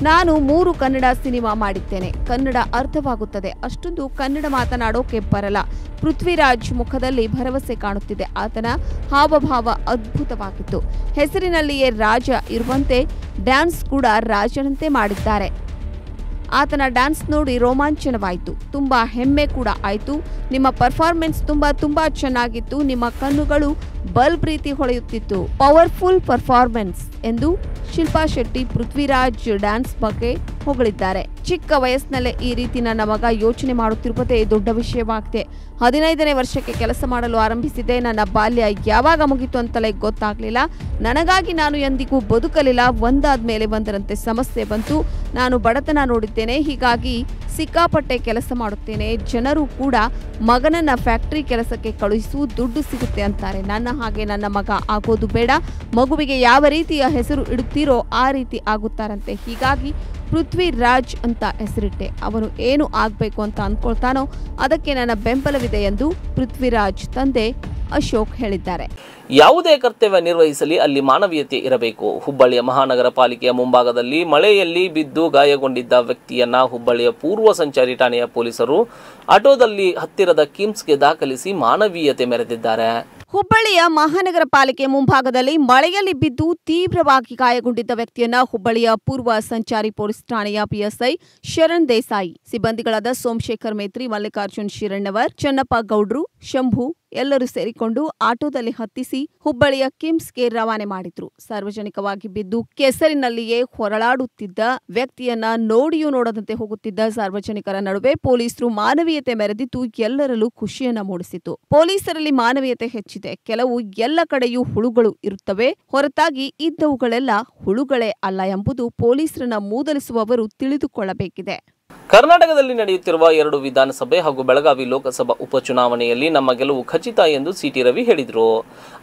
ನಾನು ಮೂರು ಕನ್ನಡ ಸಿನಿಮಾ ಮಾಡಿದ್ದೇನೆ. ಕನ್ನಡ ಅರ್ಥವಾಗುತ್ತದೆ. ಅಷ್ಟೊಂದು ಕನ್ನಡ ಮಾತನಾಡೋಕೆ ಬರಲ್ಲ. ಪೃಥ್ವಿರಾಜ್ ಮುಖದಲ್ಲಿ ಭರವಸೆ ಕಾಣುತ್ತಿದೆ. ಆತನ ಹಾವಭಾವ ಅದ್ಭುತವಾಗಿತ್ತು. ಹೆಸರಿನಲ್ಲಿಯೇ ರಾಜ ಇರುವಂತೆ ಡ್ಯಾನ್ಸ್ ಕೂಡ ರಾಜನಂತೆ ಮಾಡಿದ್ದಾರೆ. ಆತನ ಡ್ಯಾನ್ಸ್ ನೋಡಿ ರೋಮಾಂಚನವಾಯಿತು. ತುಂಬಾ ಹೆಮ್ಮೆ ಕೂಡ ಆಯಿತು. ನಿಮ್ಮ ಪರ್ಫಾರ್ಮೆನ್ಸ್ ತುಂಬಾ ತುಂಬಾ ಚೆನ್ನಾಗಿತ್ತು. ನಿಮ್ಮ ಕಣ್ಣುಗಳು ಬಲ್ಬ್ ರೀತಿ ಹೊಳೆಯುತ್ತಿತ್ತು. ಪವರ್ಫುಲ್ ಪರ್ಫಾರ್ಮೆನ್ಸ್ ಎಂದು ಶಿಲ್ಪಾ ಶೆಟ್ಟಿ ಪೃಥ್ವಿರಾಜ್ ಡ್ಯಾನ್ಸ್ ಬಗ್ಗೆ ಹೊಗಳಿದ್ದಾರೆ. ಚಿಕ್ಕ ವಯಸ್ಸಿನಲ್ಲೇ ಈ ರೀತಿ ನನ್ನ ಮಗ ಯೋಚನೆ ಮಾಡುತ್ತಿರುವುದೇ ದೊಡ್ಡ ವಿಷಯವಾಗಿದೆ. ಹದಿನೈದನೇ ವರ್ಷಕ್ಕೆ ಕೆಲಸ ಮಾಡಲು ಆರಂಭಿಸಿದೆ ನನ್ನ ಬಾಲ್ಯ ಯಾವಾಗ ಮುಗಿತು ಅಂತಲೇ ಗೊತ್ತಾಗಲಿಲ್ಲ. ನನಗಾಗಿ ನಾನು ಎಂದಿಗೂ ಬದುಕಲಿಲ್ಲ. ಒಂದಾದ ಮೇಲೆ ಒಂದರಂತೆ ಸಮಸ್ಯೆ ಬಂತು. ನಾನು ಬಡತನ ನೋಡಿದ್ದೇನೆ. ಹೀಗಾಗಿ ಸಿಕ್ಕಾಪಟ್ಟೆ ಕೆಲಸ ಮಾಡುತ್ತೇನೆ. ಜನರು ಕೂಡ ಮಗನನ್ನ ಫ್ಯಾಕ್ಟರಿ ಕೆಲಸಕ್ಕೆ ಕಳುಹಿಸು ದುಡ್ಡು ಸಿಗುತ್ತೆ ಅಂತಾರೆ. ನನ್ನ ಹಾಗೆ ನನ್ನ ಮಗ ಆಗೋದು ಬೇಡ. ಮಗುವಿಗೆ ಯಾವ ರೀತಿಯ ಹೆಸರು ಇಡುತ್ತೀರೋ ಆ ರೀತಿ ಆಗುತ್ತಾರಂತೆ. ಹೀಗಾಗಿ ಪೃಥ್ವಿರಾಜ್ ಅಂತ ಹೆಸರಿಟ್ಟೆ. ಅವನು ಏನು ಆಗಬೇಕು ಅಂತ ಅಂದ್ಕೊಳ್ತಾನೋ ಅದಕ್ಕೆ ನನ್ನ ಬೆಂಬಲವಿದೆ ಎಂದು ಪೃಥ್ವಿರಾಜ್ ತಂದೆ ಅಶೋಕ್ ಹೇಳಿದ್ದಾರೆ. ಯಾವುದೇ ಕರ್ತವ್ಯ ನಿರ್ವಹಿಸಲಿ, ಅಲ್ಲಿ ಮಾನವೀಯತೆ ಇರಬೇಕು. ಹುಬ್ಬಳ್ಳಿಯ ಮಹಾನಗರ ಪಾಲಿಕೆಯ ಮುಂಭಾಗದಲ್ಲಿ ಮಳೆಯಲ್ಲಿ ಬಿದ್ದು ಗಾಯಗೊಂಡಿದ್ದ ವ್ಯಕ್ತಿಯನ್ನ ಹುಬ್ಬಳ್ಳಿಯ ಪೂರ್ವ ಸಂಚಾರಿ ಠಾಣೆಯ ಪೊಲೀಸರು ಆಟೋದಲ್ಲಿ ಹತ್ತಿರದ ಕಿಮ್ಸ್ಗೆ ದಾಖಲಿಸಿ ಮಾನವೀಯತೆ ಮೆರೆದಿದ್ದಾರೆ. ಹುಬ್ಬಳ್ಳಿಯ ಮಹಾನಗರ ಪಾಲಿಕೆ ಮುಂಭಾಗದಲ್ಲಿ ಮಳೆಯಲ್ಲಿ ಬಿದ್ದು ತೀವ್ರವಾಗಿ ಗಾಯಗೊಂಡಿದ್ದ ವ್ಯಕ್ತಿಯನ್ನ ಹುಬ್ಬಳ್ಳಿಯ ಪೂರ್ವ ಸಂಚಾರಿ ಪೊಲೀಸ್ ಠಾಣೆಯ ಪಿಎಸ್ಐ ಶರಣ್ ದೇಸಾಯಿ. ಸಿಬ್ಬಂದಿಗಳಾದ ಸೋಮಶೇಖರ್ ಮೇತ್ರಿ, ಮಲ್ಲಿಕಾರ್ಜುನ್ ಶಿರಣ್ಣವರ್, ಚನ್ನಪ್ಪ ಗೌಡ್ರು, ಶಂಭು ಎಲ್ಲರೂ ಸೇರಿಕೊಂಡು ಆಟೋದಲ್ಲಿ ಹತ್ತಿಸಿ ಹುಬ್ಬಳ್ಳಿಯ ಕಿಮ್ಸ್ಗೆ ರವಾನೆ ಮಾಡಿದ್ರು. ಸಾರ್ವಜನಿಕವಾಗಿ ಬಿದ್ದು ಕೆಸರಿನಲ್ಲಿಯೇ ಹೊರಳಾಡುತ್ತಿದ್ದ ವ್ಯಕ್ತಿಯನ್ನ ನೋಡಿಯೂ ನೋಡದಂತೆ ಹೋಗುತ್ತಿದ್ದ ಸಾರ್ವಜನಿಕರ ನಡುವೆ ಪೊಲೀಸರು ಮಾನವೀಯತೆ ಮೆರೆದಿದ್ದು ಎಲ್ಲರಲ್ಲೂ ಖುಷಿಯನ್ನ ಮೂಡಿಸಿತು ಪೊಲೀಸರಲ್ಲಿ ಮಾನವೀಯತೆ ಹೆಚ್ಚಿದೆ. ಕೆಲವು ಎಲ್ಲ ಕಡೆಯೂ ಹುಳುಗಳು ಇರುತ್ತವೆ. ಹೊರತಾಗಿ ಇದ್ದವುಗಳೆಲ್ಲ ಹುಳುಗಳೇ ಅಲ್ಲ ಎಂಬುದು ಪೊಲೀಸರನ್ನ ಮೂದಲಿಸುವವರು ತಿಳಿದುಕೊಳ್ಳಬೇಕಿದೆ. ಕರ್ನಾಟಕದಲ್ಲಿ ನಡೆಯುತ್ತಿರುವ ಎರಡು ವಿಧಾನಸಭೆ ಹಾಗೂ ಬೆಳಗಾವಿ ಲೋಕಸಭಾ ಉಪಚುನಾವಣೆಯಲ್ಲಿ ನಮ್ಮ ಗೆಲುವು ಖಚಿತ ಎಂದು ಸಿಟಿ ರವಿ ಹೇಳಿದರು.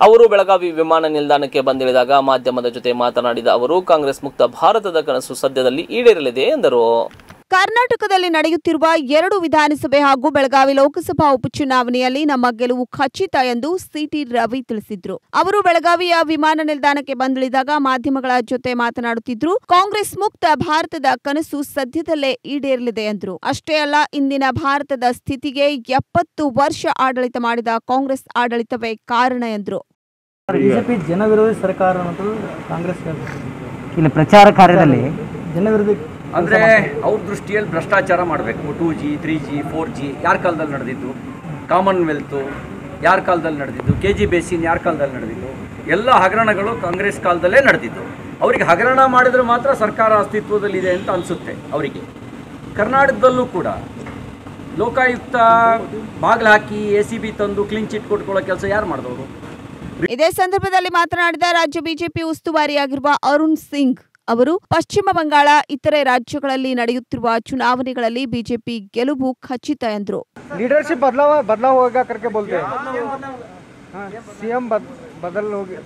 ಅವರು ಬೆಳಗಾವಿ ವಿಮಾನ ನಿಲ್ದಾಣಕ್ಕೆ ಬಂದಿಳಿದಾಗ ಮಾಧ್ಯಮದ ಜೊತೆ ಮಾತನಾಡಿದ ಅವರು, ಕಾಂಗ್ರೆಸ್ ಮುಕ್ತ ಭಾರತದ ಕನಸು ಸದ್ಯದಲ್ಲಿ ಈಡೇರಲಿದೆ ಎಂದರು. ಕರ್ನಾಟಕದಲ್ಲಿ ನಡೆಯುತ್ತಿರುವ ಎರಡು ವಿಧಾನಸಭೆ ಹಾಗೂ ಬೆಳಗಾವಿ ಲೋಕಸಭಾ ಉಪಚುನಾವಣೆಯಲ್ಲಿ ನಮ್ಮ ಗೆಲುವು ಖಚಿತ ಎಂದು ಸಿಟಿ ರವಿ ತಿಳಿಸಿದ್ರು. ಅವರು ಬೆಳಗಾವಿಯ ವಿಮಾನ ನಿಲ್ದಾಣಕ್ಕೆ ಬಂದಿಳಿದಾಗ ಮಾಧ್ಯಮಗಳ ಜೊತೆ ಮಾತನಾಡುತ್ತಿದ್ರು. ಕಾಂಗ್ರೆಸ್ ಮುಕ್ತ ಭಾರತದ ಕನಸು ಸದ್ಯದಲ್ಲೇ ಈಡೇರಲಿದೆ ಎಂದರು ಅಷ್ಟೇ ಅಲ್ಲ ಇಂದಿನ ಭಾರತದ ಸ್ಥಿತಿಗೆ ಎಪ್ಪತ್ತು ವರ್ಷ ಆಡಳಿತ ಮಾಡಿದ ಕಾಂಗ್ರೆಸ್ ಆಡಳಿತವೇ ಕಾರಣ ಎಂದರು ಬಿಜೆಪಿ ಜನವಿರೋಧಿ ಸರ್ಕಾರ ಕಾಂಗ್ರೆಸ್ ಇಲ್ಲಿ ಪ್ರಚಾರ ಕಾರ್ಯದಲ್ಲಿ ಜನವಿರೋಧಿ ಅಂದರೆ ಅವ್ರ ದೃಷ್ಟಿಯಲ್ಲಿ ಭ್ರಷ್ಟಾಚಾರ ಮಾಡಬೇಕು. Two G three G four G ಯಾರ ಕಾಲದಲ್ಲಿ ನಡೆದಿದ್ದು? ಕಾಮನ್ವೆಲ್ತು ಯಾರ ಕಾಲದಲ್ಲಿ ನಡೆದಿದ್ದು? ಕೆ ಜಿ ಬೇಸಿನ್ ಯಾರ ಕಾಲದಲ್ಲಿ ನಡೆದಿದ್ದು? ಎಲ್ಲ ಹಗರಣಗಳು ಕಾಂಗ್ರೆಸ್ ಕಾಲದಲ್ಲೇ ನಡೆದಿದ್ದು. ಅವರಿಗೆ ಹಗರಣ ಮಾಡಿದರೆ ಮಾತ್ರ ಸರ್ಕಾರ ಅಸ್ತಿತ್ವದಲ್ಲಿದೆ ಅಂತ ಅನಿಸುತ್ತೆ ಅವರಿಗೆ. ಕರ್ನಾಟಕದಲ್ಲೂ ಕೂಡ ಲೋಕಾಯುಕ್ತ ಬಾಗಿಲು ಹಾಕಿ ಎ ಸಿ ಬಿ ತಂದು ಕ್ಲೀನ್ ಚಿಟ್ ಕೊಟ್ಕೊಳ್ಳೋ ಕೆಲಸ ಯಾರು ಮಾಡಿದವರು? ಇದೇ ಸಂದರ್ಭದಲ್ಲಿ ಮಾತನಾಡಿದ ರಾಜ್ಯ ಬಿಜೆಪಿ ಉಸ್ತುವಾರಿಯಾಗಿರುವ ಅರುಣ್ ಸಿಂಗ್. ಅವರು ಪಶ್ಚಿಮ ಬಂಗಾಳ ಇತರೆ ರಾಜ್ಯಗಳಲ್ಲಿ ನಡೆಯುತ್ತಿರುವ ಚುನಾವಣೆಗಳಲ್ಲಿ ಬಿಜೆಪಿ ಗೆಲುವು ಖಚಿತ ಎಂದರು लीडरशिप बदलाव बदलाव होगा करके बोलते हैं हाँ सीएम बद, बदल हो गया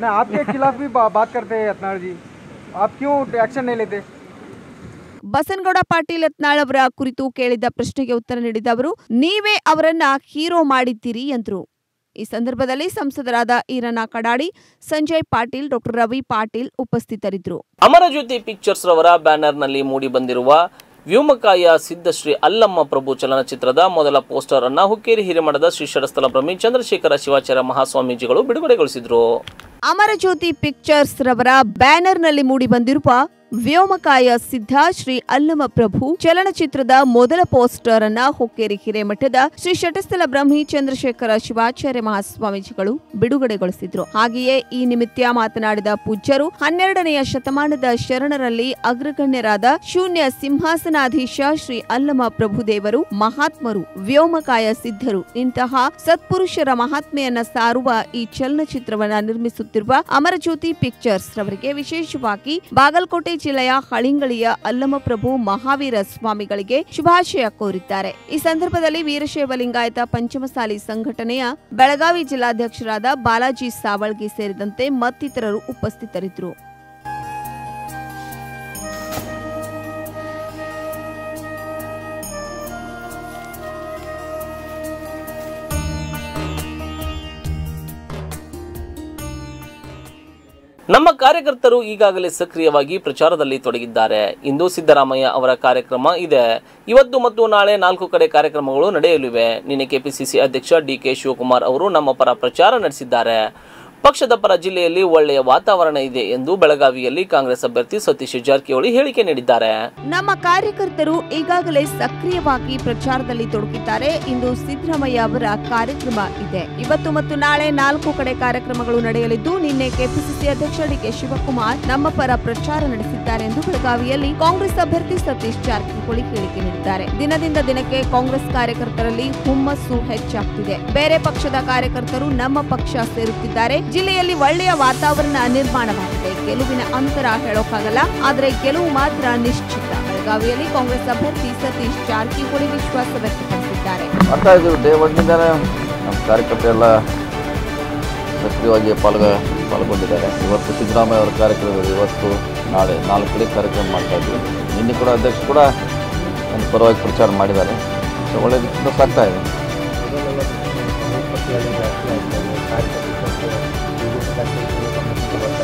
ना आपके खिलाफ भी बा, बात करते हैं यत्नार जी आप क्यों एक्शन नहीं लेते ಬಸನಗೌಡ ಪಾಟೀಲ್ ಯತ್ನಾಳ್ ಅವರ ಕುರಿತು ಕೇಳಿದ್ದ ಪ್ರಶ್ನೆಗೆ ಉತ್ತರ ನೀಡಿದ ಅವರು ನೀವೇ ಅವರನ್ನ ಹೀರೋ ಮಾಡಿದ್ದೀರಿ ಎಂದರು ಈ ಸಂದರ್ಭದಲ್ಲಿ ಸಂಸದರಾದ ಈರಣ್ಣ ಕಡಾಡಿ ಸಂಜಯ್ ಪಾಟೀಲ್ ಡಾಕ್ಟರ್ ರವಿ ಪಾಟೀಲ್ ಉಪಸ್ಥಿತರಿದ್ದರು. ಅಮರಜ್ಯೋತಿ ಪಿಕ್ಚರ್ಸ್ ರವರ ಬ್ಯಾನರ್ನಲ್ಲಿ ಮೂಡಿ ಬಂದಿರುವ ವ್ಯೋಮಕಾಯ ಸಿದ್ದಶ್ರೀ ಅಲ್ಲಮ್ಮ ಪ್ರಭು ಚಲನಚಿತ್ರದ ಮೊದಲ ಪೋಸ್ಟರ್ ಅನ್ನ ಹುಕ್ಕೇರಿ ಹಿರೇಮಠದ ಶ್ರೀ ಷಡಸ್ಥಲ ಬ್ರಹ್ಮಿ ಚಂದ್ರಶೇಖರ ಶಿವಾಚಾರ್ಯ ಮಹಾಸ್ವಾಮೀಜಿಗಳು ಬಿಡುಗಡೆಗೊಳಿಸಿದರು. ಅಮರಜ್ಯೋತಿ ಪಿಕ್ಚರ್ಸ್ ರವರ ಬ್ಯಾನರ್ನಲ್ಲಿ ಮೂಡಿಬಂದಿರುವ ವ್ಯೋಮಕಾಯ ಸಿದ್ಧ ಶ್ರೀ ಅಲ್ಲಮ ಪ್ರಭು ಚಲನಚಿತ್ರದ ಮೊದಲ ಪೋಸ್ಟರ್ ಅನ್ನ ಹುಕ್ಕೇರಿ ಹಿರೇಮಠದ ಶ್ರೀ ಶಟಸ್ಥಲ ಬ್ರಹ್ಮಿ ಚಂದ್ರಶೇಖರ ಶಿವಾಚಾರ್ಯ ಮಹಾಸ್ವಾಮೀಜಿಗಳು ಬಿಡುಗಡೆಗೊಳಿಸಿದ್ರು. ಹಾಗೆಯೇ ಈ ನಿಮಿತ್ತ ಮಾತನಾಡಿದ ಪೂಜ್ಯರು ಹನ್ನೆರಡನೆಯ ಶತಮಾನದ ಶರಣರಲ್ಲಿ ಅಗ್ರಗಣ್ಯರಾದ ಶೂನ್ಯ ಸಿಂಹಾಸನಾಧೀಶ ಶ್ರೀ ಅಲ್ಲಮ ಪ್ರಭುದೇವರು ಮಹಾತ್ಮರು, ವ್ಯೋಮಕಾಯ ಸಿದ್ಧರು. ಇಂತಹ ಸತ್ಪುರುಷರ ಮಹಾತ್ಮೆಯನ್ನ ಸಾರುವ ಈ ಚಲನಚಿತ್ರವನ್ನ ನಿರ್ಮಿಸುತ್ತಿರುವ ಅಮರಜ್ಯೋತಿ ಪಿಕ್ಚರ್ಸ್ ರವರಿಗೆ ವಿಶೇಷವಾಗಿ ಬಾಗಲಕೋಟೆ ಜಿಲ್ಲೆಯ ಹಳಿಂಗಳಿಯ ಅಲ್ಲಮಪ್ರಭು ಮಹಾವೀರ ಸ್ವಾಮಿಗಳಿಗೆ ಶುಭಾಶಯ ಕೋರಿದ್ದಾರೆ. ಈ ಸಂದರ್ಭದಲ್ಲಿ ವೀರಶೈವ ಲಿಂಗಾಯತ ಪಂಚಮಸಾಲಿ ಸಂಘಟನೆಯ ಬೆಳಗಾವಿ ಜಿಲ್ಲಾಧ್ಯಕ್ಷರಾದ ಬಾಲಾಜಿ ಸಾವಳ್ಗಿ ಸೇರಿದಂತೆ ಮತ್ತಿತರರು ಉಪಸ್ಥಿತರಿದ್ದರು. ನಮ್ಮ ಕಾರ್ಯಕರ್ತರು ಈಗಾಗಲೇ ಸಕ್ರಿಯವಾಗಿ ಪ್ರಚಾರದಲ್ಲಿ ತೊಡಗಿದ್ದಾರೆ. ಇಂದು ಸಿದ್ದರಾಮಯ್ಯ ಅವರ ಕಾರ್ಯಕ್ರಮ ಇದೆ. ಇವತ್ತು ಮತ್ತು ನಾಳೆ ನಾಲ್ಕು ಕಡೆ ಕಾರ್ಯಕ್ರಮಗಳು ನಡೆಯಲಿವೆ. ನಿನ್ನೆ ಕೆಪಿಸಿಸಿ ಅಧ್ಯಕ್ಷ ಡಿ ಕೆ ಶಿವಕುಮಾರ್ ಅವರು ನಮ್ಮ ಪರ ಪ್ರಚಾರ ನಡೆಸಿದ್ದಾರೆ. ಪಕ್ಷದ ಪರ ಜಿಲ್ಲೆಯಲ್ಲಿ ಒಳ್ಳೆಯ ವಾತಾವರಣ ಇದೆ ಎಂದು ಬೆಳಗಾವಿಯಲ್ಲಿ ಕಾಂಗ್ರೆಸ್ ಅಭ್ಯರ್ಥಿ ಸತೀಶ್ ಜಾರಕಿಹೊಳಿ ಹೇಳಿಕೆ ನೀಡಿದ್ದಾರೆ. ನಮ್ಮ ಕಾರ್ಯಕರ್ತರು ಈಗಾಗಲೇ ಸಕ್ರಿಯವಾಗಿ ಪ್ರಚಾರದಲ್ಲಿ ತೊಡಗಿದ್ದಾರೆ. ಇಂದು ಸಿದ್ದರಾಮಯ್ಯ ಅವರ ಕಾರ್ಯಕ್ರಮ ಇದೆ. ಇವತ್ತು ಮತ್ತು ನಾಳೆ ನಾಲ್ಕು ಕಡೆ ಕಾರ್ಯಕ್ರಮಗಳು ನಡೆಯಲಿದ್ದು, ನಿನ್ನೆ ಕೆಪಿಸಿಸಿ ಅಧ್ಯಕ್ಷ ಡಿಕೆ ಶಿವಕುಮಾರ್ ನಮ್ಮ ಪರ ಪ್ರಚಾರ ನಡೆಸಿದ್ದಾರೆ ಎಂದು ಬೆಳಗಾವಿಯಲ್ಲಿ ಕಾಂಗ್ರೆಸ್ ಅಭ್ಯರ್ಥಿ ಸತೀಶ್ ಜಾರಕಿಹೊಳಿ ಹೇಳಿಕೆ ನೀಡಿದ್ದಾರೆ. ದಿನದಿಂದ ದಿನಕ್ಕೆ ಕಾಂಗ್ರೆಸ್ ಕಾರ್ಯಕರ್ತರಲ್ಲಿ ಹುಮ್ಮಸ್ಸು ಹೆಚ್ಚಾಗ್ತಿದೆ. ಬೇರೆ ಪಕ್ಷದ ಕಾರ್ಯಕರ್ತರು ನಮ್ಮ ಪಕ್ಷ ಸೇರುತ್ತಿದ್ದಾರೆ. ಜಿಲ್ಲೆಯಲ್ಲಿ ಒಳ್ಳೆಯ ವಾತಾವರಣ ನಿರ್ಮಾಣವಾಗಿದೆ. ಗೆಲುವಿನ ಅಂತರ ಹೇಳೋಕ್ಕಾಗಲ್ಲ, ಆದರೆ ಗೆಲುವು ಮಾತ್ರ ನಿಶ್ಚಿತ. ಬೆಳಗಾವಿಯಲ್ಲಿ ಕಾಂಗ್ರೆಸ್ ಅಭ್ಯರ್ಥಿ ಸತೀಶ್ ಜಾರಕಿಹೊಳಿ ವಿಶ್ವಾಸ ವ್ಯಕ್ತಪಡಿಸಿದ್ದಾರೆ. ನಮ್ಮ ಸಕ್ರಿಯವಾಗಿ ಪಾಲ್ಗ, ಪಾಲ್ಗೊಂಡಿದ್ದಾರೆ. ಇವತ್ತು ಸಿದ್ದರಾಮಯ್ಯ ಅವರ ಕಾರ್ಯಕ್ರಮದಲ್ಲಿ ಇವತ್ತು ನಾಳೆ ನಾಲ್ಕು ಕಡೆ ಕಾರ್ಯಕ್ರಮ ಮಾಡ್ತಾ ಇದ್ದೀವಿ. ನಿನ್ನೆ ಕೂಡ ಅಧ್ಯಕ್ಷ ಕೂಡ ಒಂದು ಪರವಾಗಿ ಪ್ರಚಾರ ಮಾಡಿದ್ದಾರೆ. ಸೊ ಒಳ್ಳೆ ರೀತಿಯಿಂದ ಸಾಗ್ತಾ ಇದೆ.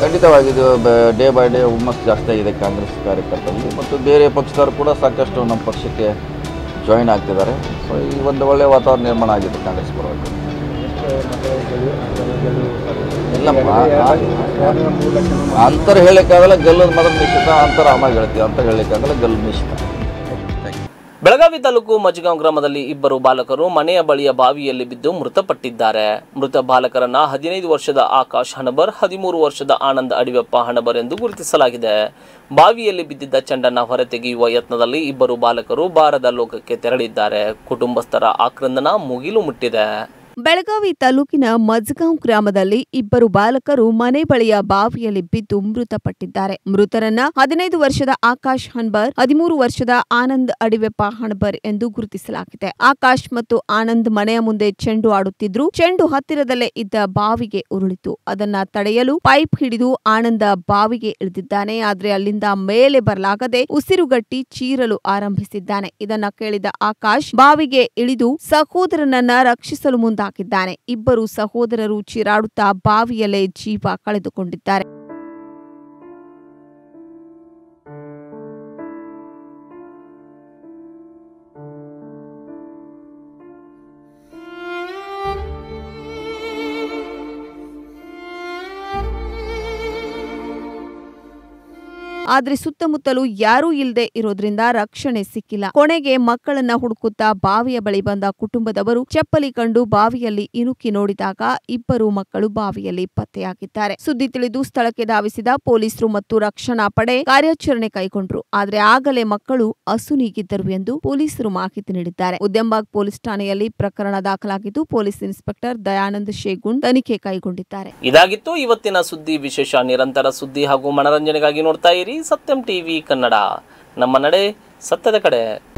ಖಂಡಿತವಾಗಿ ಇದು ಡೇ ಬೈ ಡೇ ಹುಮ್ಮಸ್ ಜಾಸ್ತಿ ಆಗಿದೆ ಕಾಂಗ್ರೆಸ್ ಕಾರ್ಯಕರ್ತರಲ್ಲಿ. ಮತ್ತು ಬೇರೆ ಪಕ್ಷದವರು ಕೂಡ ಸಾಕಷ್ಟು ನಮ್ಮ ಪಕ್ಷಕ್ಕೆ ಜಾಯಿನ್ ಆಗ್ತಿದ್ದಾರೆ. ಸೊ ಈ ಒಂದು ಒಳ್ಳೆಯ ವಾತಾವರಣ ನಿರ್ಮಾಣ ಆಗಿದೆ ಕಾಂಗ್ರೆಸ್ ಪರವಾಗಿ. ಇಲ್ಲಪ್ಪ ಅಂತರ ಹೇಳಕ್ಕಾಗಲ್ಲ, ಗೆಲ್ಲೋದು ಮಾತ್ರ ನಿಶ್ಚಿತ. ಅಂತರ ಆಮಾಗಿ ಹೇಳ್ತೀವಿ. ಅಂತ ಹೇಳಕ್ಕಾಗಲ್ಲ, ಗೆಲ್ಲೋದು ನಿಶ್ಚಿತ. ಬೆಳಗಾವಿ ತಾಲೂಕು ಮಜಗಾಂವ್ ಗ್ರಾಮದಲ್ಲಿ ಇಬ್ಬರು ಬಾಲಕರು ಮನೆಯ ಬಳಿಯ ಬಾವಿಯಲ್ಲಿ ಬಿದ್ದು ಮೃತಪಟ್ಟಿದ್ದಾರೆ. ಮೃತ ಬಾಲಕರನ್ನ ಹದಿನೈದು ವರ್ಷದ ಆಕಾಶ್ ಹಣಬರ್, ಹದಿಮೂರು ವರ್ಷದ ಆನಂದ್ ಅಡಿವೆಪ್ಪ ಹಣಬರ್ ಎಂದು ಗುರುತಿಸಲಾಗಿದೆ. ಬಾವಿಯಲ್ಲಿ ಬಿದ್ದಿದ್ದ ಚೆಂಡನ್ನ ಹೊರತೆಗೆಯುವ ಯತ್ನದಲ್ಲಿ ಇಬ್ಬರು ಬಾಲಕರು ಬಾರದ ಲೋಕಕ್ಕೆ ತೆರಳಿದ್ದಾರೆ. ಕುಟುಂಬಸ್ಥರ ಆಕ್ರಂದನ ಮುಗಿಲು ಮುಟ್ಟಿದೆ. ಬೆಳಗಾವಿ ತಾಲೂಕಿನ ಮಜ್ಗಾಂವ್ ಗ್ರಾಮದಲ್ಲಿ ಇಬ್ಬರು ಬಾಲಕರು ಮನೆ ಬಳಿಯ ಬಾವಿಯಲ್ಲಿ ಬಿದ್ದು ಮೃತಪಟ್ಟಿದ್ದಾರೆ. ಮೃತರನ್ನ ಹದಿನೈದು ವರ್ಷದ ಆಕಾಶ್ ಹಣ್ಬರ್ ಹದಿಮೂರು ವರ್ಷದ ಆನಂದ್ ಅಡಿವೆಪ್ಪ ಹಣ್ಬರ್ ಎಂದು ಗುರುತಿಸಲಾಗಿದೆ. ಆಕಾಶ್ ಮತ್ತು ಆನಂದ್ ಮನೆಯ ಮುಂದೆ ಚೆಂಡು ಆಡುತ್ತಿದ್ರು. ಚೆಂಡು ಹತ್ತಿರದಲ್ಲೇ ಇದ್ದ ಬಾವಿಗೆ ಉರುಳಿತು. ಅದನ್ನ ತಡೆಯಲು ಪೈಪ್ ಹಿಡಿದು ಆನಂದ ಬಾವಿಗೆ ಇಳಿದಿದ್ದಾನೆ. ಆದರೆ ಅಲ್ಲಿಂದ ಮೇಲೆ ಬರಲಾಗದೆ ಉಸಿರುಗಟ್ಟಿ ಚೀರಲು ಆರಂಭಿಸಿದ್ದಾನೆ. ಇದನ್ನ ಕೇಳಿದ ಆಕಾಶ್, ಬಾವಿಗೆ ಇಳಿದು ಸಹೋದರನನ್ನ ರಕ್ಷಿಸಲು ಮುಂದಾಗಿದ್ದಾನೆ ಇಬ್ಬರು ಸಹೋದರರು ಚಿರಾಡುತ್ತಾ ಬಾವಿಯಲ್ಲೇ ಜೀವ ಕಳೆದುಕೊಂಡಿದ್ದಾರೆ. ಆದ್ರೆ ಸುತ್ತಮುತ್ತಲು ಯಾರೂ ಇಲ್ಲದೆ ಇರೋದ್ರಿಂದ ರಕ್ಷಣೆ ಸಿಕ್ಕಿಲ್ಲ. ಕೊನೆಗೆ ಮಕ್ಕಳನ್ನ ಹುಡುಕುತ್ತಾ ಬಾವಿಯ ಬಳಿ ಬಂದ ಕುಟುಂಬದವರು ಚಪ್ಪಲಿ ಕಂಡು ಬಾವಿಯಲ್ಲಿ ಇನುಕಿ ನೋಡಿದಾಗ ಇಬ್ಬರು ಮಕ್ಕಳು ಬಾವಿಯಲ್ಲಿ ಪತ್ತೆಯಾಗಿದ್ದಾರೆ. ಸುದ್ದಿ ತಿಳಿದು ಸ್ಥಳಕ್ಕೆ ಧಾವಿಸಿದ ಪೊಲೀಸರು ಮತ್ತು ರಕ್ಷಣಾ ಪಡೆ ಕಾರ್ಯಾಚರಣೆ ಕೈಗೊಂಡ್ರು. ಆದ್ರೆ ಆಗಲೇ ಮಕ್ಕಳು ಅಸುನೀಗಿದ್ದರು ಎಂದು ಪೊಲೀಸರು ಮಾಹಿತಿ ನೀಡಿದ್ದಾರೆ. ಉದ್ಯಂಬಾಗ್ ಪೊಲೀಸ್ ಠಾಣೆಯಲ್ಲಿ ಪ್ರಕರಣ ದಾಖಲಾಗಿದ್ದು ಪೊಲೀಸ್ ಇನ್ಸ್ಪೆಕ್ಟರ್ ದಯಾನಂದ್ ಶೇಗುಂಡ್ ತನಿಖೆ ಕೈಗೊಂಡಿದ್ದಾರೆ. ಇದಾಗಿತ್ತು ಇವತ್ತಿನ ಸುದ್ದಿ ವಿಶೇಷ. ನಿರಂತರ ಸುದ್ದಿ ಹಾಗೂ ಮನರಂಜನೆಗಾಗಿ ನೋಡ್ತಾ ಇರಿ. ಸತ್ಯಂ ಟಿವಿ ಕನ್ನಡ. ನಮ್ಮ ನಡೆ ಸತ್ಯದ ಕಡೆ.